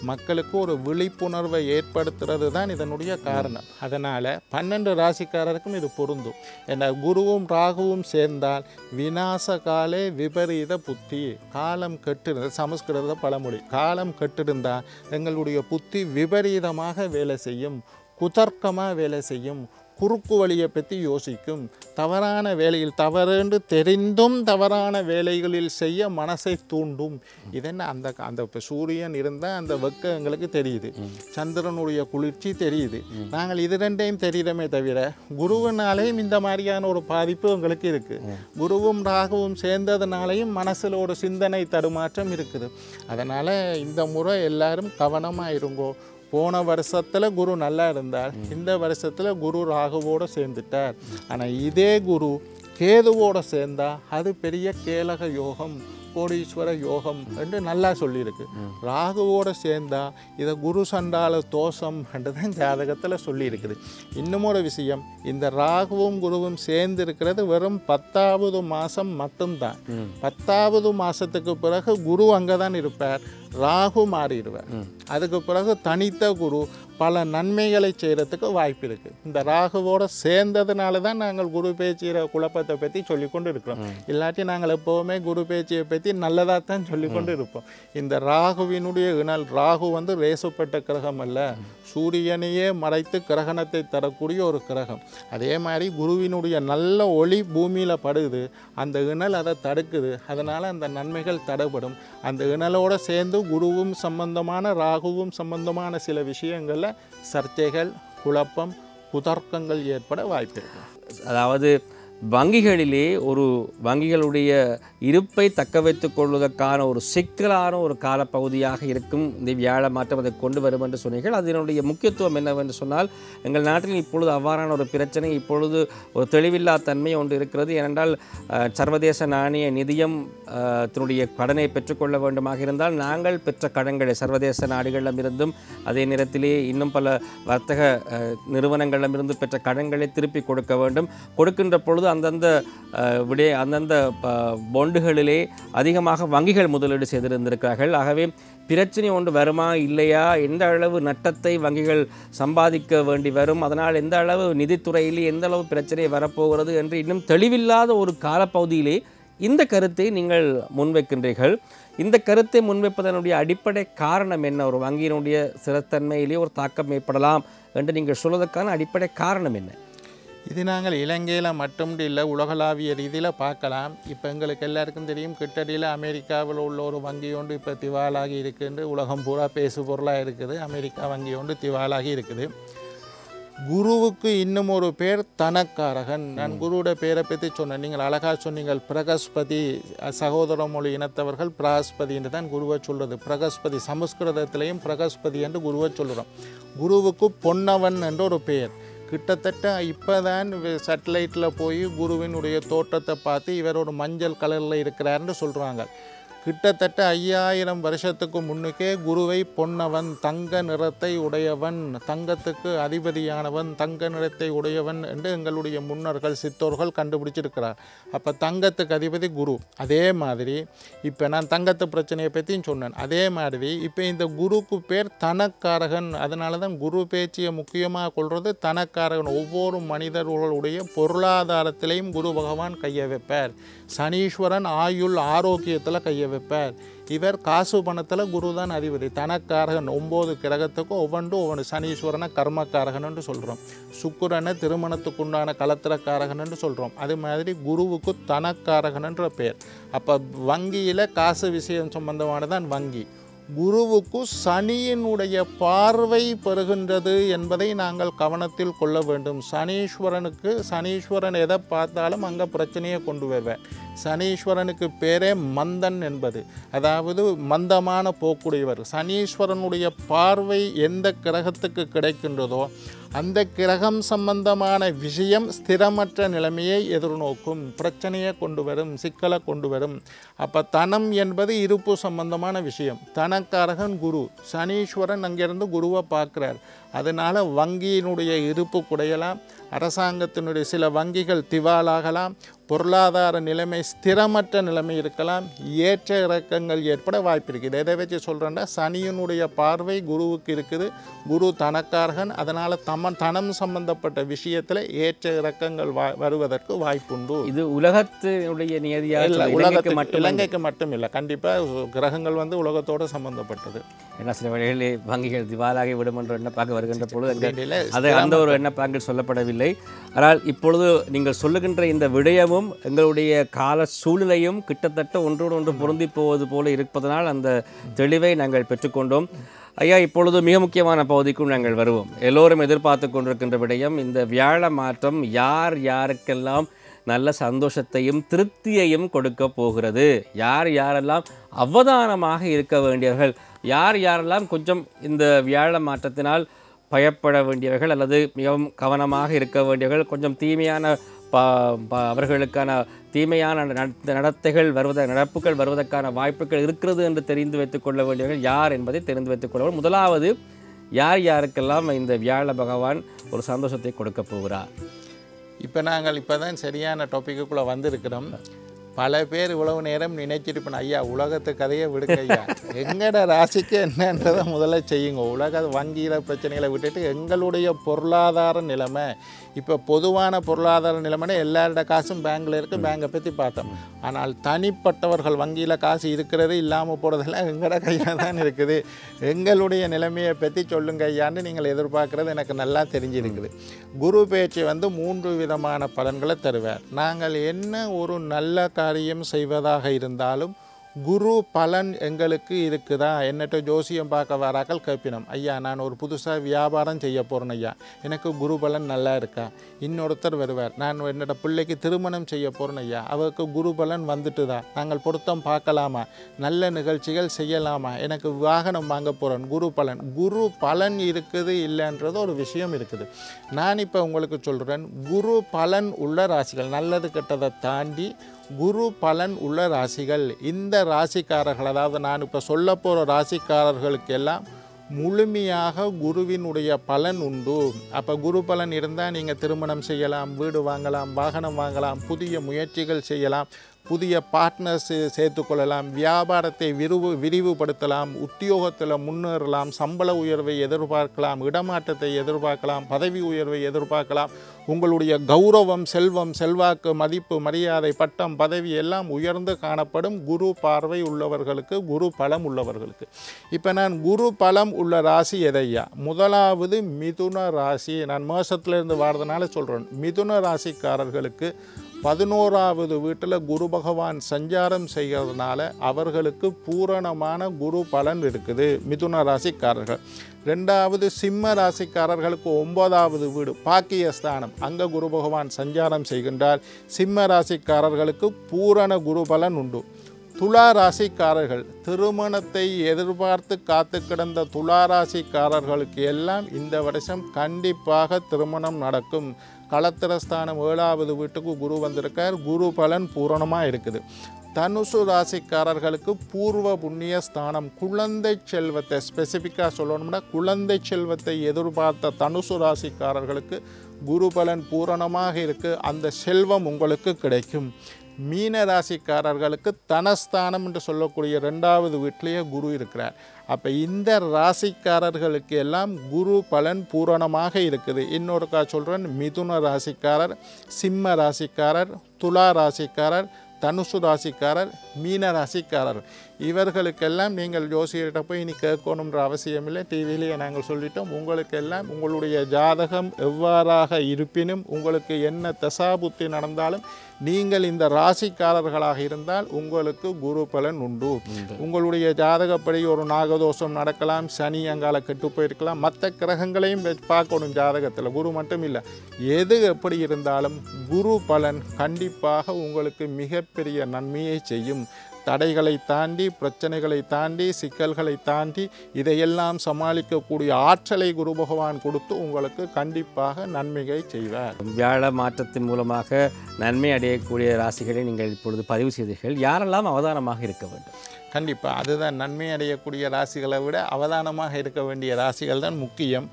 மக்களுக்கு ஒரு விழிப்புணர்வை ஏற்படுத்துறது தான் இதனுடைய காரணம். அதனால் பன்னெண்டு ராசிக்காரருக்கும் இது பொருந்தும். ஏன்னா குருவும் ராகுவும் சேர்ந்தால் விநாச காலே விபரீத புத்தி காலம் கெட்டிருந்த சமஸ்கிருத பழமொழி காலம் கெட்டிருந்தால் எங்களுடைய புத்தி விபரீதமாக வேலை செய்யும். குதர்க்கமாக வேலை செய்யும் குறுக்கு வழியை பற்றி யோசிக்கும். தவறான வேலையில் தவறுன்னு தெரிந்தும் தவறான வேலைகளில் செய்ய மனசை தூண்டும். இதென்ன அந்த அந்த இப்போ சூரியன் இருந்தால் அந்த வெக்க எங்களுக்கு தெரியுது. சந்திரனுடைய குளிர்ச்சி தெரியுது. நாங்கள் இது ரெண்டையும் தெரியுறமே தவிர குருவினாலேயும் இந்த மாதிரியான ஒரு பாதிப்பு எங்களுக்கு இருக்குது குருவும் ராகுவும் சேர்ந்ததுனாலையும் மனசில் ஒரு சிந்தனை தடுமாற்றம் இருக்குது. அதனால் இந்த முறை எல்லாரும் கவனமாக இருங்கோ. போன வருஷத்தில் குரு நல்லா இருந்தார். இந்த வருஷத்தில் குரு ராகுவோடு சேர்ந்துட்டார். ஆனால் இதே குரு கேதுவோடு சேர்ந்தா அது பெரிய கேலக யோகம். கோடீஸ்வர யோகம் என்று நல்லா சொல்லியிருக்கு. ராகுவோட சேர்ந்தா இதை குரு சண்டால தோஷம் தான் ஜாதகத்தில் சொல்லியிருக்குது. இன்னும் ஒரு விஷயம் இந்த ராகுவும் குருவும் சேர்ந்து இருக்கிறது வெறும் பத்தாவது மாதம் மட்டும்தான். பத்தாவது மாதத்துக்கு பிறகு குரு அங்கே தான் இருப்பார் ராகு மாறிடுவார். அதுக்கு பிறகு தனித்த குரு பல நன்மைகளை செய்கிறதுக்கு வாய்ப்பு இருக்குது இந்த ராகுவோட சேர்ந்ததுனால தான் நாங்கள் குரு பேச்சிற குழப்பத்தை பற்றி சொல்லிக்கொண்டு இருக்கிறோம் இல்லாட்டி நாங்கள் எப்போவுமே குரு பேச்சியை பற்றி நல்லதாக தான் சொல்லிக்கொண்டு இருப்போம் இந்த ராகுவினுடைய இணல் ராகு வந்து ரேசுப்பட்ட கிரகம் அல்ல. சூரியனையே மறைத்து கிரகணத்தை தரக்கூடிய ஒரு கிரகம். அதே மாதிரி குருவினுடைய நல்ல ஒளி பூமியில் படுது. அந்த இணல் அதை தடுக்குது. அதனால் அந்த நன்மைகள் தடைபடும். அந்த இணலோடு சேர்ந்து குருவும் சம்பந்தமான ராகுவும் சம்பந்தமான சில விஷயங்களில் சர்ச்சைகள் குழப்பம் குதர்க்கங்கள் ஏற்பட வாய்ப்பு அதாவது வங்கிகளிலே ஒரு வங்கிகளுடைய இருப்பை தக்க வைத்துக் கொள்வதற்கான ஒரு சிக்கலான ஒரு காலப்பகுதியாக இருக்கும். இந்த வியாழ மாற்றம் அதை கொண்டு வரும் என்று சொன்னீர்கள். அதனுடைய முக்கியத்துவம் என்னவென்று சொன்னால் எங்கள் நாட்டில் இப்பொழுது அவ்வாறான ஒரு பிரச்சனை இப்பொழுது ஒரு தெளிவில்லா தன்மை ஒன்று இருக்கிறது. ஏனென்றால் சர்வதேச நாணய நிதியம் தன்னுடைய கடனை பெற்றுக்கொள்ள வேண்டுமாக இருந்தால் நாங்கள் பெற்ற கடன்களை சர்வதேச நாடுகளிடமிருந்தும் அதே நேரத்திலே இன்னும் பல வர்த்தக நிறுவனங்களிடமிருந்து பெற்ற கடன்களை திருப்பி கொடுக்க வேண்டும். கொடுக்கின்ற பொழுது அந்தந்த அஹ், விடய அந்தந்த பொண்டுகளிலே அதிகமாக வங்கிகள் முதலீடு செய்திருந்திருக்கிறார்கள். ஆகவே பிரச்சனை ஒன்று வருமா இல்லையா? எந்த அளவு நட்டத்தை வங்கிகள் சம்பாதிக்க வேண்டி வரும்? அதனால் எந்த அளவு நிதித்துறையிலே எந்த அளவு பிரச்சனை வரப்போகிறது என்று இன்னும் தெளிவில்லாத ஒரு காலப்பகுதியிலே இந்த கருத்தை நீங்கள் முன்வைக்கின்றீர்கள். இந்த கருத்தை முன்வைப்பதனுடைய அடிப்படை காரணம் என்ன? ஒரு வங்கியினுடைய சிறத்தன்மையிலே ஒரு தாக்கம் ஏற்படலாம் என்று நீங்கள் சொல்வதற்கான அடிப்படை காரணம் என்ன? இது நாங்கள் இலங்கையில் மட்டும் இல்லை உலகளாவிய ரீதியில் பார்க்கலாம். இப்போ எங்களுக்கு எல்லாருக்கும் தெரியும் கிட்டடியில் அமெரிக்காவில் உள்ள ஒரு வங்கி ஒன்று இப்போ திவாலாகி இருக்குன்னு உலகம் பூரா பேசு பொருளாக இருக்குது. அமெரிக்கா வங்கி ஒன்று திவாலாகி இருக்குது. குருவுக்கு இன்னும் ஒரு பேர் தனக்காரகன். நான் குருவோட பேரை பற்றி சொன்னேன். நீங்கள் அழகாக சொன்னீங்கள் பிரகஸ்பதி சகோதர மொழி இனத்தவர்கள் பிரகஸ்பதி என்று தான் குருவை சொல்றது. பிரகஸ்பதி சமஸ்கிருதத்திலையும் பிரகஸ்பதி என்று குருவை சொல்கிறோம் குருவுக்கு பொன்னவன் என்ற ஒரு பெயர் கிட்டத்தட்ட இப்போ தான் சேட்டலைட்டில் போய் குருவினுடைய தோற்றத்தை பார்த்து இவர் ஒரு மஞ்சள் கலரில் இருக்கிறாருன்னு சொல்கிறாங்க கிட்டத்தட்ட ஐயாயிரம் வருஷத்துக்கு முன்னுக்கே குருவை பொன்னவன் தங்க நிறத்தை உடையவன் தங்கத்துக்கு அதிபதியானவன் தங்க நிறத்தை உடையவன் என்று எங்களுடைய முன்னோர்கள் சித்தோர்கள் கண்டுபிடிச்சிருக்கிறார். அப்போ தங்கத்துக்கு அதிபதி குரு. அதே மாதிரி இப்போ நான் தங்கத்து பிரச்சனையை பற்றியும் சொன்னேன். அதே மாதிரி இப்போ இந்த குருக்கு பேர் தனக்காரகன். அதனால தான் குரு பேச்சியை முக்கியமாக கொள்வது தனக்காரகன். ஒவ்வொரு மனிதர்களுடைய பொருளாதாரத்திலையும் குரு பகவான் கையை வைப்பார். சனீஸ்வரன் ஆயுள் ஆரோக்கியத்தில் கையை வைப்பார் இவர் காசு பணத்தில் குரு தான் அதிபதி. தனக்காரகன் ஒம்பது கிரகத்துக்கும் ஒவ்வொன்றும் ஒவ்வொன்று சனீஸ்வரனை கர்மக்காரகன்னு சொல்கிறோம் சுக்கிரனை திருமணத்துக்குண்டான கலத்திரக்காரகன்னு சொல்கிறோம் அது மாதிரி குருவுக்கு தனக்காரகன்ன்ற பேர் அப்போ வங்கியில் காசு விஷயம் சம்பந்தமானதான் வங்கி. குருவுக்கு சனியினுடைய பார்வை பெறுகின்றது என்பதை நாங்கள் கவனத்தில் கொள்ள வேண்டும். சனீஸ்வரனுக்கு சனீஸ்வரன் எதை பார்த்தாலும் அங்கே பிரச்சனையை கொண்டு வருவேன் சனீஸ்வரனுக்கு பேரே மந்தன் என்பது. அதாவது மந்தமான போக்குடையவர். சனீஸ்வரனுடைய பார்வை எந்த கிரகத்துக்கு கிடைக்கின்றதோ அந்த கிரகம் சம்பந்தமான விஷயம் ஸ்திரமற்ற நிலைமையை எதிர்நோக்கும் பிரச்சனையை கொண்டு வரும் சிக்கலை கொண்டு வரும். அப்போ தனம் என்பது இருப்பு சம்பந்தமான விஷயம். தனக்காரகன் குரு. சனீஸ்வரன் அங்கிருந்து குருவை பார்க்குறார். அதனால் வங்கியினுடைய இருப்பு குடையலாம். அரசாங்கத்தினுடைய சில வங்கிகள் திவாலாகலாம் பொருளாதார நிலைமை ஸ்திரமற்ற நிலைமை இருக்கலாம் ஏற்ற இறக்கங்கள் ஏற்பட வாய்ப்பு இருக்குது எதை வச்சு சொல்கிறேன்னா சனியினுடைய பார்வை குருவுக்கு இருக்குது. குரு தனக்காரகன் அதனால் தம தனம் சம்பந்தப்பட்ட விஷயத்தில் ஏற்ற இறக்கங்கள் வா வருவதற்கு வாய்ப்புண்டு. இது உலகத்தினுடைய நியதியாக இல்ல, உலகத்துக்கு மட்டும் இலங்கைக்கு மட்டும் இல்லை கண்டிப்பாக கிரகங்கள் வந்து உலகத்தோடு சம்பந்தப்பட்டது. ஏன்னா சில வேளைகளிலே வங்கிகள் திவாலாகி விடும் என்ற எண்ணப்பாக வருகின்ற பொழுது அது அந்த ஒரு எண்ணப்பாங்கள் சொல்லப்படவில்லை. ஆனால் இப்பொழுது நீங்கள் சொல்லுகின்ற இந்த விடயமும் எங்களுடைய கால சூழ்நிலையும் கிட்டத்தட்ட ஒன்றோடு ஒன்று பொருந்தி போவது போல இருப்பதனால் அந்த தெளிவை நாங்கள் பெற்றுக்கொண்டோம். ஐயா இப்பொழுது மிக முக்கியமான பகுதிக்கும் நாங்கள் வருவோம். எல்லோரும் எதிர்பார்த்து கொண்டிருக்கின்ற விடயம் இந்த வியாழ மாற்றம் யார் யாருக்கெல்லாம் நல்ல சந்தோஷத்தையும் திருப்தியையும் கொடுக்க போகிறது? யார் யாரெல்லாம் அவதானமாக இருக்க வேண்டியவர்கள்? யார் யாரெல்லாம் கொஞ்சம் இந்த வியாழ மாற்றத்தினால் பயப்பட வேண்டியவர்கள் அல்லது மிகவும் கவனமாக இருக்க வேண்டியவர்கள் கொஞ்சம் தீமையான ப ப- அவர்களுக்கான தீமையான நடத்தைகள் வருவத நடப்புகள் வருவதற்கான வாய்ப்புகள் இருக்கிறது என்று தெரிந்து வைத்துக் கொள்ள வேண்டியவர்கள் யார் என்பதை தெரிந்து வைத்துக் கொள்ள முதலாவது யார் யாருக்கெல்லாம் இந்த வியாழ பகவான் ஒரு சந்தோஷத்தை கொடுக்க போகிறார்? இப்போ நாங்கள் இப்போ தான் சரியான டாப்பிக்குள்ளே வந்திருக்கிறோம். பல பேர் இவ்வளவு நேரம் நினைச்சிருப்பேன் ஐயா உலகத்து கதையை விடுங்க ஐயா. எங்கட ராசிக்கு என்னன்றதை முதல்ல செய்யுங்க. உலக வங்கியில் பிரச்சனைகளை விட்டுட்டு எங்களுடைய பொருளாதார நிலைமை இப்போ பொதுவான பொருளாதார நிலைமைனா எல்லாரோட காசும் பேங்க்கில் இருக்குது பேங்கை பற்றி பார்த்தோம். ஆனால் தனிப்பட்டவர்கள் வங்கியில் காசு இருக்கிறது இல்லாமல் போகிறதெல்லாம் எங்களோட கையில் தான் இருக்குது. எங்களுடைய நிலைமையை பற்றி சொல்லுங்க ஐயான்னு நீங்கள் எதிர்பார்க்குறது எனக்கு நல்லா தெரிஞ்சிருக்குது. குரு பேச்சு வந்து மூன்று விதமான பலன்களை தருவார். நாங்கள் என்ன ஒரு நல்ல காரியம் செய்வதாக இருந்தாலும் குரு பலன் எங்களுக்கு இருக்குதா? என்னட்ட ஜோசியம் பார்க்க வராக்கள் கேட்பினோம் ஐயா நான் ஒரு புதுசாக வியாபாரம் செய்ய போகிறேன் ஐயா. எனக்கு குரு பலன் நல்லா இருக்கா? இன்னொருத்தர் வருவார். நான் என்னோட பிள்ளைக்கு திருமணம் செய்ய போகிறேன் ஐயா. அவருக்கு குரு பலன் வந்துட்டுதா? நாங்கள் பொருத்தம் பார்க்கலாமா? நல்ல நிகழ்ச்சிகள் செய்யலாமா? எனக்கு வாகனம் வாங்க போகிறேன் குரு பலன். குரு பலன் இருக்குது இல்லைன்றது ஒரு விஷயம் இருக்குது. நான் இப்போ உங்களுக்கு சொல்கிறேன் குரு பலன் உள்ள ராசிகள். நல்லது கெட்டதை தாண்டி குரு பலன் உள்ள ராசிகள். இந்த ராசிக்காரர்கள் அதாவது நான் இப்போ சொல்ல போகிற ராசிக்காரர்களுக்கு எல்லாம் முழுமையாக குருவினுடைய பலன் உண்டு. அப்போ குரு பலன் இருந்தால் நீங்கள் திருமணம் செய்யலாம் வீடு வாங்கலாம் வாகனம் வாங்கலாம் புதிய முயற்சிகள் செய்யலாம். புதிய பார்ட்னர்ஸ் சேர்த்துக்கொள்ளலாம். வியாபாரத்தை விரிவு விரிவுபடுத்தலாம். உத்தியோகத்தில் முன்னேறலாம். சம்பள உயர்வை எதிர்பார்க்கலாம். இடமாற்றத்தை எதிர்பார்க்கலாம். பதவி உயர்வை எதிர்பார்க்கலாம். உங்களுடைய கௌரவம் செல்வம் செல்வாக்கு மதிப்பு மரியாதை பட்டம் பதவி எல்லாம் உயர்ந்து காணப்படும் குரு பார்வை உள்ளவர்களுக்கு குரு பலம் உள்ளவர்களுக்கு. இப்போ நான் குரு பலம் உள்ள ராசி எதையா முதலாவது மிதுன ராசி. நான் மேசத்திலிருந்து வாரதுனால சொல்கிறேன் மிதுன ராசிக்காரர்களுக்கு பதினோராவது வீட்டில் குரு பகவான் சஞ்சாரம் செய்கிறதுனால அவர்களுக்கு பூரணமான குரு பலன் இருக்குது மிதுன ராசிக்காரர்கள். ரெண்டாவது சிம்ம ராசிக்காரர்களுக்கு ஒன்பதாவது வீடு பாக்கியஸ்தானம் அங்கே குரு பகவான் சஞ்சாரம் செய்கின்றார். சிம்ம ராசிக்காரர்களுக்கு பூரண குரு பலன் உண்டு. துலா ராசிக்காரர்கள் திருமணத்தை எதிர்பார்த்து காத்து கிடந்த துலா ராசிக்காரர்களுக்கு எல்லாம் இந்த வருஷம் கண்டிப்பாக திருமணம் நடக்கும். களத்திரஸ்தானம் ஏழாவது வீட்டுக்கு குரு வந்திருக்கார். குரு பலன் பூரணமாக இருக்குது. தனுசு ராசிக்காரர்களுக்கு பூர்வ புண்ணிய ஸ்தானம். குழந்தை செல்வத்தை ஸ்பெசிஃபிக்காக சொல்லணும்னா குழந்தை செல்வத்தை எதிர்பார்த்த தனுசு ராசிக்காரர்களுக்கு குரு பலன் பூரணமாக இருக்குது அந்த செல்வம் உங்களுக்கு கிடைக்கும். மீன ராசிக்காரர்களுக்கு தனஸ்தானம் என்று சொல்லக்கூடிய ரெண்டாவது வீட்டிலேயே குரு இருக்கிறார். அப்போ இந்த ராசிக்காரர்களுக்கு எல்லாம் குரு பலன் பூரணமாக இருக்குது. இன்னொருக்கா சொல்கிறேன் மிதுன ராசிக்காரர் சிம்ம ராசிக்காரர் துலா ராசிக்காரர் தனுசு ராசிக்காரர் மீன ராசிக்காரர். இவர்களுக்கெல்லாம் நீங்கள் ஜோசியர்கிட்ட போய் இனி கேட்கணுன்ற அவசியம் இல்லை. டிவியிலேயே நாங்கள் சொல்லிட்டோம். உங்களுக்கெல்லாம் உங்களுடைய ஜாதகம் எவ்வாறாக இருப்பினும் உங்களுக்கு என்ன தசாபுத்தி நடந்தாலும் நீங்கள் இந்த ராசிக்காரர்களாக இருந்தால் உங்களுக்கு குரு பலன் உண்டு. உங்களுடைய ஜாதகப்படி ஒரு நாகதோஷம் நடக்கலாம் சனி அங்கால கெட்டு போயிருக்கலாம். மற்ற கிரகங்களையும் பார்க்கணும் ஜாதகத்தில். குரு மட்டும் இல்லை. எது எப்படி இருந்தாலும் குரு பலன் கண்டிப்பாக உங்களுக்கு மிகப்பெரிய நன்மையை செய்யும். தடைகளை தாண்டி பிரச்சனைகளை தாண்டி சிக்கல்களை தாண்டி இதையெல்லாம் சமாளிக்கக்கூடிய ஆற்றலை குரு பகவான் கொடுத்து உங்களுக்கு கண்டிப்பாக நன்மையை செய்வார். வியாழ மாற்றத்தின் மூலமாக நன்மை அடையக்கூடிய ராசிகளை நீங்கள் இப்பொழுது பதிவு செய்தீர்கள். யாரெல்லாம் அவதானமாக இருக்க வேண்டும்? கண்டிப்பாக அதுதான் நன்மை அடையக்கூடிய ராசிகளை விட அவதானமாக இருக்க வேண்டிய ராசிகள் தான் முக்கியம்.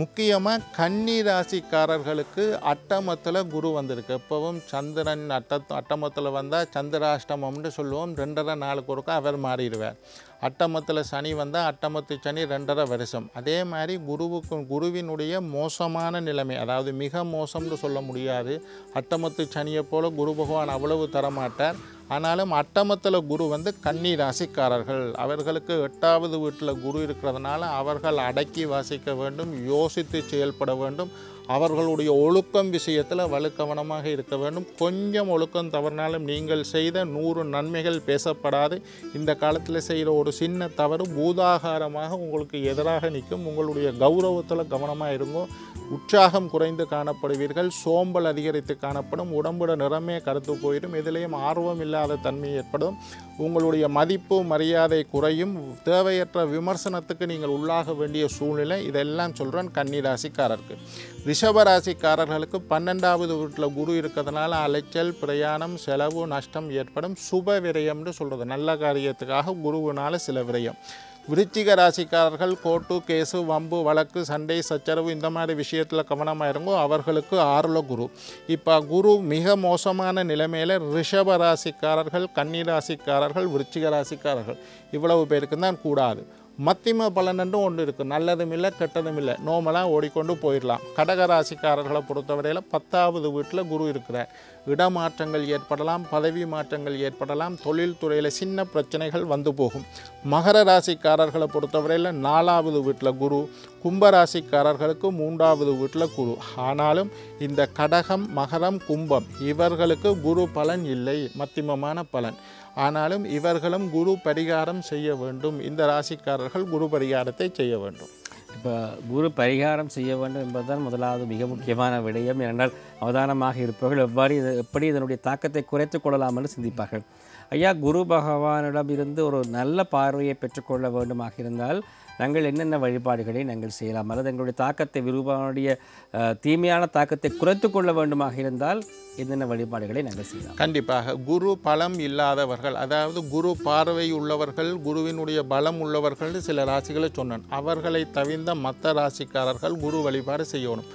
முக்கியமாக கன்னி ராசிக்காரர்களுக்கு அட்டமத்தில் குரு வந்திருக்கு. எப்பவும் சந்திரன் அட்ட அட்டமத்தில் வந்தால் சந்திராஷ்டமம்னு சொல்லுவோம். ரெண்டரை நாளுக்கு ஒருக்கா அவர் மாறிடுவார். அட்டமத்தில் சனி வந்தால் அட்டமத்து சனி ரெண்டரை வருஷம். அதே மாதிரி குருவுக்கு குருவினுடைய மோசமான நிலைமை அதாவது மிக மோசம்னு சொல்ல முடியாது. அட்டமத்து சனியை போல் குரு பகவான் அவ்வளவு தரமாட்டார். ஆனாலும் அட்டமத்தில் குரு வந்து கன்னி ராசிக்காரர்கள். அவர்களுக்கு எட்டாவது வீட்டில் குரு இருக்கிறதுனால அவர்கள் அடக்கி வாசிக்க வேண்டும் யோசித்து செயல்பட வேண்டும். அவர்களுடைய ஒழுக்கம் விஷயத்தில் வலுக்கவனமாக இருக்க வேண்டும். கொஞ்சம் ஒழுக்கம் தவறினாலும் நீங்கள் செய்த நூறு நன்மைகள் பேசப்படாது. இந்த காலத்தில் செய்கிற ஒரு சின்ன தவறு பூதாகாரமாக உங்களுக்கு எதிராக நிற்கும். உங்களுடைய கௌரவத்தில் கவனமாக இருங்கோ. உற்சாகம் குறைந்து காணப்படுவீர்கள் சோம்பல் அதிகரித்து காணப்படும் உடம்புட நிறமே கருத்து போயிடும் எதிலையும் ஆர்வம் இல்லாத தன்மை ஏற்படும். உங்களுடைய மதிப்பு மரியாதை குறையும் தேவையற்ற விமர்சனத்துக்கு நீங்கள் உள்ளாக வேண்டிய சூழ்நிலை இதெல்லாம் சொல்கிறேன் கன்னிராசிக்காரருக்கு. ரிஷபராசிக்காரர்களுக்கு பன்னெண்டாவது வீட்டில் குரு இருக்கிறதுனால அலைச்சல் பிரயாணம் செலவு நஷ்டம் ஏற்படும் சுப விரயம்னு சொல்கிறது நல்ல காரியத்துக்காக குருவினால சில விரயம். விருச்சிக ராசிக்காரர்கள் கோட்டு கேசு வம்பு வழக்கு சண்டை சச்சரவு இந்த மாதிரி விஷயத்தில் கவனமாக இருங்கோ அவர்களுக்கு ஆறுல குரு. இப்போ குரு மிக மோசமான நிலைமையில் ரிஷப ராசிக்காரர்கள் கன்னி ராசிக்காரர்கள் விருச்சிக ராசிக்காரர்கள். இவ்வளவு பேருக்கு தான் கூடாது. மத்திம பலனென்று ஒன்று இருக்குது நல்லதும் இல்லை கெட்டதும் இல்லை. நோமலாக ஓடிக்கொண்டு போயிடலாம். கடக ராசிக்காரர்களை பொறுத்தவரையில் பத்தாவது வீட்டில் குரு இருக்கிறார். இடமாற்றங்கள் ஏற்படலாம் பதவி மாற்றங்கள் ஏற்படலாம் தொழில்துறையில் சின்ன பிரச்சனைகள் வந்து போகும். மகர ராசிக்காரர்களை பொறுத்தவரையில் நாலாவது வீட்டில் குரு கும்பராசிக்காரர்களுக்கு மூன்றாவது வீட்டில் குரு. ஆனாலும் இந்த கடகம் மகரம் கும்பம் இவர்களுக்கு குரு பலன் இல்லை மத்திமமான பலன். ஆனாலும் இவர்களும் குரு பரிகாரம் செய்ய வேண்டும். இந்த ராசிக்காரர்கள் குரு பரிகாரத்தை செய்ய வேண்டும். இப்போ குரு பரிகாரம் செய்ய வேண்டும் என்பதுதான் முதலாவது மிக முக்கியமான விடயம். ஏனென்றால் அவதானமாக இருப்பவர்கள் எவ்வாறு இது எப்படி இதனுடைய தாக்கத்தை குறைத்துக் கொள்ளலாம் என்று சிந்திப்பார்கள். ஐயா குரு பகவானிடம் இருந்து ஒரு நல்ல பார்வையை பெற்றுக்கொள்ள வேண்டுமாக இருந்தால் நாங்கள் என்னென்ன வழிபாடுகளை நாங்கள் செய்யலாம்? அல்லது எங்களுடைய தாக்கத்தை விரும்பனுடைய தீமையான தாக்கத்தை குறைத்து கொள்ள வேண்டுமாக இருந்தால் என்னென்ன வழிபாடுகளை நாங்கள் செய்யலாம்? கண்டிப்பாக. குரு பலம் இல்லாதவர்கள் அதாவது குரு பார்வை உள்ளவர்கள் குருவினுடைய பலம் உள்ளவர்கள் சில ராசிகளை சொன்னேன். அவர்களை தவிர்ந்த மற்ற ராசிக்காரர்கள் குரு வழிபாடு செய்யணும்.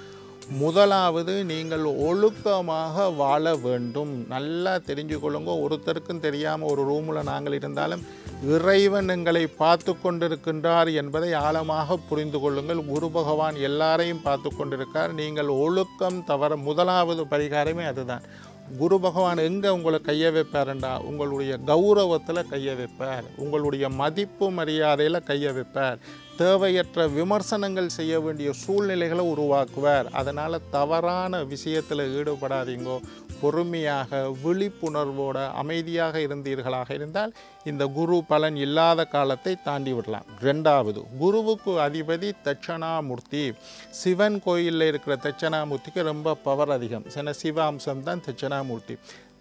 முதலாவது நீங்கள் ஒழுக்கமாக வாழ வேண்டும். நல்லா தெரிஞ்சு கொள்ளுங்க ஒருத்தருக்கும் தெரியாமல் ஒரு ரூமில் நாங்கள் இருந்தாலும் இறைவன் எங்களை பார்த்து கொண்டிருக்கின்றார் என்பதை ஆழமாக புரிந்து கொள்ளுங்கள். குரு பகவான் எல்லாரையும் பார்த்து கொண்டிருக்கார். நீங்கள் ஒழுக்கம் தவற முதலாவது பரிகாரமே அதுதான். குரு பகவான் எங்கே உங்களை கையை வைப்பாருண்டா? உங்களுடைய கௌரவத்தில் கையை வைப்பார். உங்களுடைய மதிப்பு மரியாதையில் கையை வைப்பார். தேவையற்ற விமர்சனங்கள் செய்ய வேண்டிய சூழ்நிலைகளை உருவாக்குவார். அதனால் தவறான விஷயத்தில் ஈடுபடாதீங்கோ. பொறுமையாக விழிப்புணர்வோட அமைதியாக இருந்தீர்களாக இருந்தால் இந்த குரு பலன் இல்லாத காலத்தை தாண்டி விடலாம். ரெண்டாவது குருவுக்கு அதிபதி தட்சணாமூர்த்தி. சிவன் கோயிலில் இருக்கிற தட்சணாமூர்த்திக்கு ரொம்ப பவர் அதிகம். சில சிவ அம்சம் தான் தட்சணாமூர்த்தி.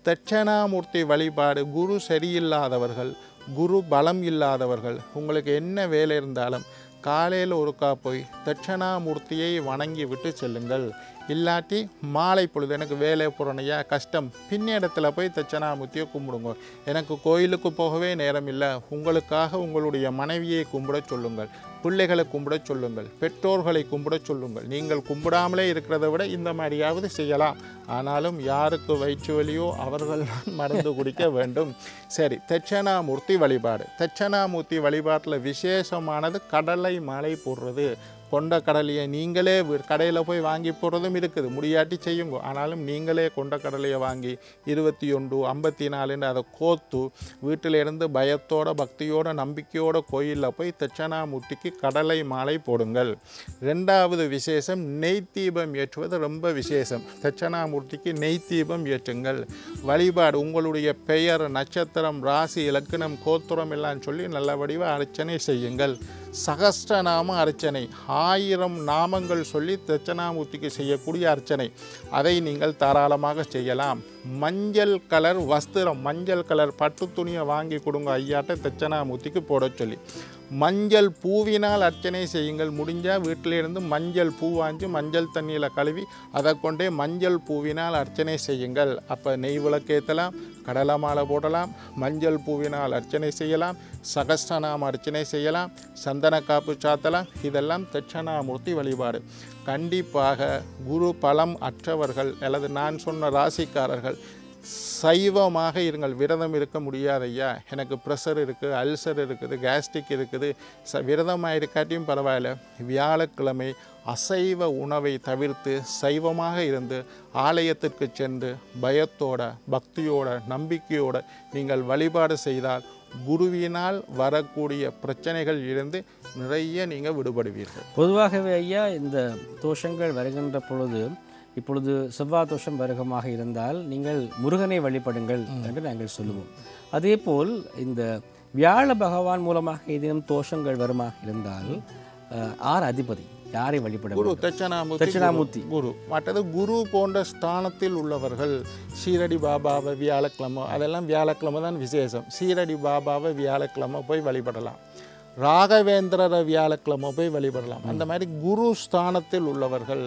தட்சணாமூர்த்தி வழிபாடு குரு சரியில்லாதவர்கள் குரு பலம் இல்லாதவர்கள் உங்களுக்கு என்ன வேலை இருந்தாலும் காலையில் ஒருக்கா போய் தட்சணாமூர்த்தியை வணங்கி விட்டு செல்லுங்கள். இல்லாட்டி மாலை பொழுது எனக்கு வேலை புறணையா கஷ்டம். பின்னிடத்தில் போய் தட்சணாமூர்த்தியை கும்பிடுங்க. எனக்கு கோயிலுக்கு போகவே நேரம் இல்லை. உங்களுக்காக உங்களுடைய மனைவியை கும்பிட சொல்லுங்கள். பிள்ளைகளை கும்பிட சொல்லுங்கள். பெற்றோர்களை கும்பிட சொல்லுங்கள். நீங்கள் கும்பிடாமலே இருக்கிறத விட இந்த மாதிரியாவது செய்யலாம். ஆனாலும் யாருக்கு வயிற்று வலியோ அவர்கள் தான் மருந்து குடிக்க வேண்டும். சரி தட்சணாமூர்த்தி வழிபாடு. தட்சணாமூர்த்தி வழிபாட்டில் விசேஷமானது கடலை மாலை போடுறது. கொண்ட கடலையை நீங்களே கடையில் போய் வாங்கி போடுறதும் இருக்குது. முடியாட்டி செய்யுங்க. ஆனாலும் நீங்களே கொண்ட கடலையை வாங்கி இருபத்தி ஒன்று ஐம்பத்தி நாலுன்னு அதை கோத்து வீட்டில் இருந்து பயத்தோட பக்தியோட நம்பிக்கையோட கோயிலில் போய் தட்சணாமூர்த்திக்கு கடலை மாலை போடுங்கள். ரெண்டாவது விசேஷம் நெய் தீபம் ஏற்றுவது ரொம்ப விசேஷம். தட்சணாமூர்த்திக்கு நெய் தீபம் ஏற்றுங்கள். வழிபாடு உங்களுடைய பெயர் நட்சத்திரம் ராசி இலக்கணம் கோத்திரம் எல்லாம் சொல்லி நல்ல வடிவ அர்ச்சனை செய்யுங்கள். சகஸ்டநாம அர்ச்சனை. ஆயிரம் நாமங்கள் சொல்லி தட்சணாமூர்த்திக்கு செய்யக்கூடிய அர்ச்சனை. அதை நீங்கள் தாராளமாக செய்யலாம். மஞ்சள் கலர் வஸ்திரம் மஞ்சள் கலர் பட்டு துணியை வாங்கி கொடுங்க ஐயாட்ட தட்சணாமூர்த்திக்கு போட சொல்லி. மஞ்சள் பூவினால் அர்ச்சனை செய்யுங்கள். முடிஞ்சால் வீட்டிலிருந்து மஞ்சள் பூ வாங்கி மஞ்சள் தண்ணியில் கழுவி அதை கொண்டே மஞ்சள் பூவினால் அர்ச்சனை செய்யுங்கள். அப்போ நெய் விளக்கேற்றலாம் கடலை மாலை போடலாம் மஞ்சள் பூவினால் அர்ச்சனை செய்யலாம் சகஸ்ரநாம அர்ச்சனை செய்யலாம் சந்தன காப்பு சாத்தலாம். இதெல்லாம் தட்சணாமூர்த்தி வழிபாடு. கண்டிப்பாக குரு பலம் அற்றவர்கள் அல்லது நான் சொன்ன ராசிக்காரர்கள் சைவமாக இருங்கள். விரதம் இருக்க முடியாது ஐயா எனக்கு ப்ரெஷர் இருக்குது அல்சர் இருக்குது கேஸ்ட்ரிக் இருக்குது. ச விரதமாக இருக்காட்டியும் பரவாயில்ல. வியாழக்கிழமை அசைவ உணவை தவிர்த்து சைவமாக இருந்து ஆலயத்திற்கு சென்று பயத்தோட பக்தியோட நம்பிக்கையோட நீங்கள் வழிபாடு செய்தால் குருவினால் வரக்கூடிய பிரச்சனைகள் இருந்து நிறைய நீங்கள் விடுபடுவீர்கள். பொதுவாகவே ஐயா இந்த தோஷங்கள் வருகின்ற பொழுது இப்பொழுது செவ்வாய் தோஷம் வருகமாக இருந்தால் நீங்கள் முருகனை வழிபடுங்கள் என்று நாங்கள் சொல்லுவோம். அதேபோல் இந்த வியாழ பகவான் மூலமாக ஏதேனும் தோஷங்கள் வருமாக இருந்தால் ஆர் அதிபதி யாரை வழிபட குரு? தட்சணாமூர்த்தி தட்சிணாமூர்த்தி. குரு மற்றது குரு போன்ற ஸ்தானத்தில் உள்ளவர்கள் சீரடி பாபாவை வியாழக்கிழமை அதெல்லாம் வியாழக்கிழமை தான் விசேஷம். சீரடி பாபாவை வியாழக்கிழமை போய் வழிபடலாம். ராகவேந்திரரை வியாழக்கிழமை போய் வழிபடலாம். அந்த மாதிரி குரு ஸ்தானத்தில் உள்ளவர்கள்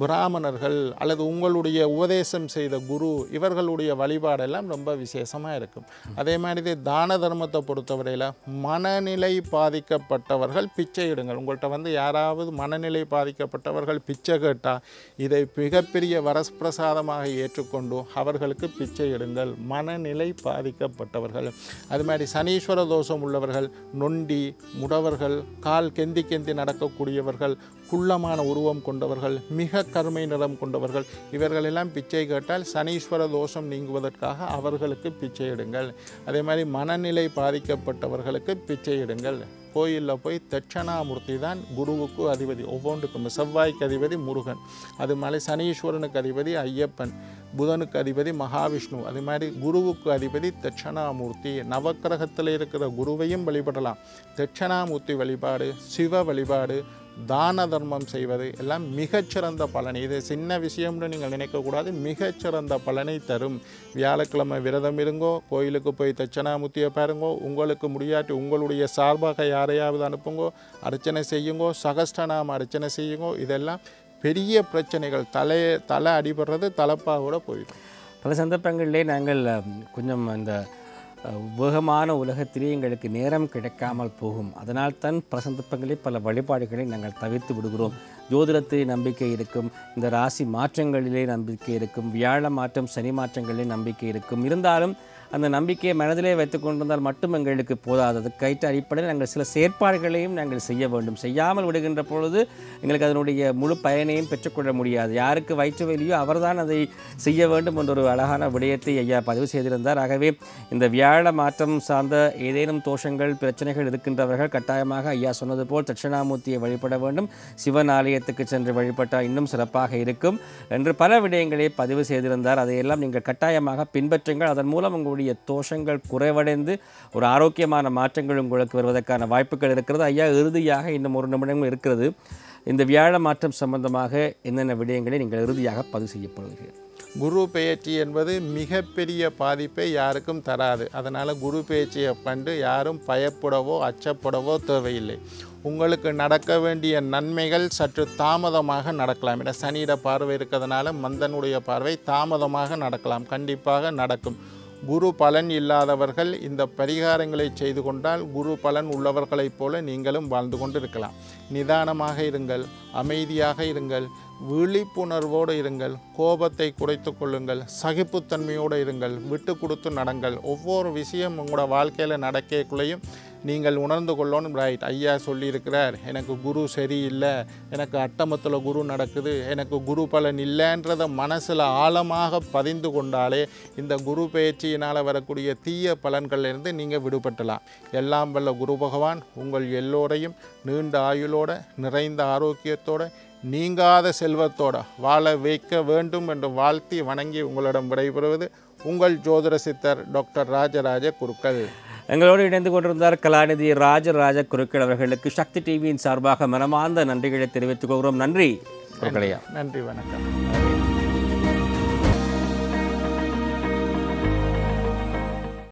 பிராமணர்கள் அல்லது உங்களுடைய உபதேசம் செய்த குரு இவர்களுடைய வழிபாடெல்லாம் ரொம்ப விசேஷமாக இருக்கும். அதே மாதிரி தான தர்மத்தை பொறுத்தவரையில் மனநிலை பாதிக்கப்பட்டவர்கள் பிச்சை இடுங்கள் உங்கள்கிட்ட வந்து யாராவது மனநிலை பாதிக்கப்பட்டவர்கள் பிச்சை கேட்டால் இதை மிகப்பெரிய வரப்பிரசாதமாக ஏற்றுக்கொண்டு அவர்களுக்கு பிச்சை இடுங்கள் மனநிலை பாதிக்கப்பட்டவர்கள். அது மாதிரி சனீஸ்வர தோஷம் உள்ளவர்கள் நொண்டி முடவர்கள் கால் கெந்தி கெந்தி நடக்கக்கூடியவர்கள் குள்ளமான உருவம் கொண்டவர்கள் மிக கருமை நிறம் கொண்டவர்கள். இவர்களெல்லாம் பிச்சை கேட்டால் சனீஸ்வர தோஷம் நீங்குவதற்காக அவர்களுக்கு பிச்சை எடுங்கள். அதே மாதிரி மனநிலை பாதிக்கப்பட்டவர்களுக்கு பிச்சை எடுங்கள். கோயிலில் போய் தட்சணாமூர்த்தி தான் குருவுக்கு அதிபதி ஒவ்வொன்றுக்கும். செவ்வாய்க்கு அதிபதி முருகன் அது மாதிரி சனீஸ்வரனுக்கு அதிபதி ஐயப்பன் புதனுக்கு அதிபதி மகாவிஷ்ணு அது மாதிரி குருவுக்கு அதிபதி தட்சணாமூர்த்தி. நவக்கிரகத்தில் இருக்கிற குருவையும் வழிபடலாம். தட்சணாமூர்த்தி வழிபாடு சிவ வழிபாடு தான தர்மம் செய்வது எல்லாம் மிகச்சிறந்த பலனை. இது சின்ன விஷயம்னு நீங்கள் நினைக்கக்கூடாது மிகச்சிறந்த பலனை தரும். வியாழக்கிழமை விரதம் இருங்கோ கோயிலுக்கு போய் தட்சணாமூர்த்தியை பாருங்கோ உங்களுக்கு முடியாட்டி உங்களுடைய சார்பாக யாரையாவது அனுப்புங்கோ அர்ச்சனை செய்யுங்கோ சகஸ்டநாம அர்ச்சனை செய்யுங்கோ இதெல்லாம் பெரிய பிரச்சனைகள். தலை தலை அடிபடுறது தலைப்பாவோட போயிடும். பல சந்தர்ப்பங்களிலே நாங்கள் கொஞ்சம் அந்த வேகமான உலகத்திலே எங்களுக்கு நேரம் கிடைக்காமல் போகும். அதனால் தான் பிரசந்தப்பங்களை பல வழிபாடுகளை நாங்கள் தவிர்த்து விடுகிறோம். ஜோதிடத்திலே நம்பிக்கை இருக்கும் இந்த ராசி மாற்றங்களிலே நம்பிக்கை இருக்கும் வியாழ மாற்றம் சனி மாற்றங்களிலே நம்பிக்கை இருக்கும். இருந்தாலும் அந்த நம்பிக்கையை மனதிலே வைத்துக் கொண்டிருந்தால் மட்டும் எங்களுக்கு போதாது. அதுக்கேற்ற அடிப்படையில் நாங்கள் சில செயற்பாடுகளையும் நாங்கள் செய்ய வேண்டும். செய்யாமல் விடுகின்ற பொழுது எங்களுக்கு அதனுடைய முழு பயனையும் பெற்றுக்கொள்ள முடியாது. யாருக்கு வயிற்று வலியோ அவர்தான் அதை செய்ய வேண்டும் என்ற ஒரு அழகான விடயத்தை ஐயா பதிவு செய்திருந்தார். ஆகவே இந்த வியாழ மாற்றம் சார்ந்த ஏதேனும் தோஷங்கள் பிரச்சனைகள் இருக்கின்றவர்கள் கட்டாயமாக ஐயா சொன்னது போல் தட்சிணாமூர்த்தியை வழிபட வேண்டும். சிவன் ஆலயத்துக்கு சென்று வழிபட்டால் இன்னும் சிறப்பாக இருக்கும் என்று பல விடயங்களை பதிவு செய்திருந்தார். அதையெல்லாம் நீங்கள் கட்டாயமாக பின்பற்றுங்கள். அதன் மூலம் உங்களுடைய தோஷங்கள் குறைவடைந்து ஒரு ஆரோக்கியமான மாற்றங்கள் உங்களுக்கு வருவதற்கான வாய்ப்புகள் இருக்கிறது. ஐயா இறுதியாக இன்னும் ஒரு நிமிடம் இருக்கிறது. இந்த வியாழ மாற்றம் சம்பந்தமாக என்னென்ன விடயங்களை நீங்கள் இறுதியாக பதிவு செய்யப்படுவீர்கள் குரு பெயர்ச்சி என்பது மிகப்பெரிய பாதிப்பை யாருக்கும் தராது. அதனால் குரு பெயர்ச்சியை கண்டு யாரும் பயப்படவோ அச்சப்படவோ தேவையில்லை. உங்களுக்கு நடக்க வேண்டிய நன்மைகள் சற்று தாமதமாக நடக்கலாம். என சனியிட பார்வை இருக்கிறதுனால மந்தனுடைய பார்வை தாமதமாக நடக்கலாம். கண்டிப்பாக நடக்கும். குரு பலன் இல்லாதவர்கள் இந்த பரிகாரங்களை செய்து கொண்டால் குரு பலன் உள்ளவர்களைப் போல நீங்களும் வாழ்ந்து கொண்டு இருக்கலாம் நிதானமாக இருங்கள் அமைதியாக இருங்கள் விழிப்புணர்வோடு இருங்கள் கோபத்தை குறைத்து கொள்ளுங்கள் சகிப்புத்தன்மையோடு இருங்கள் விட்டு கொடுத்து நடங்கள். ஒவ்வொரு விஷயம் உங்களோட வாழ்க்கையில் நடக்கக்குள்ளேயும் நீங்கள் உணர்ந்து கொள்ளணும். ரைட் ஐயா சொல்லியிருக்கிறார் எனக்கு குரு சரியில்லை. எனக்கு அட்டமத்தில் குரு நடக்குது. எனக்கு குரு பலன் இல்லைன்றதை மனசில் ஆழமாக பதிந்து கொண்டாலே இந்த குரு பயிற்சியினால் வரக்கூடிய தீய பலன்கள்லேருந்து நீங்கள் விடுபட்டலாம். எல்லாம் வல்ல குரு பகவான் உங்கள் எல்லோரையும் நீண்ட ஆயுளோட நிறைந்த ஆரோக்கியத்தோட நீங்காத செல்வத்தோட வாழ வைக்க வேண்டும் என்று வாழ்த்தி வணங்கி உங்களிடம் விடைபெறுவது உங்கள் ஜோதிட சித்தர் டாக்டர் ராஜராஜ குருக்கள். எங்களோடு இணைந்து கொண்டிருந்தார் கலாநிதி ராஜராஜ குருக்கள் அவர்களுக்கு சக்தி டிவியின் சார்பாக மனமார்ந்த நன்றிகளை தெரிவித்துக் கொள்கிறோம். நன்றி. நன்றி வணக்கம்.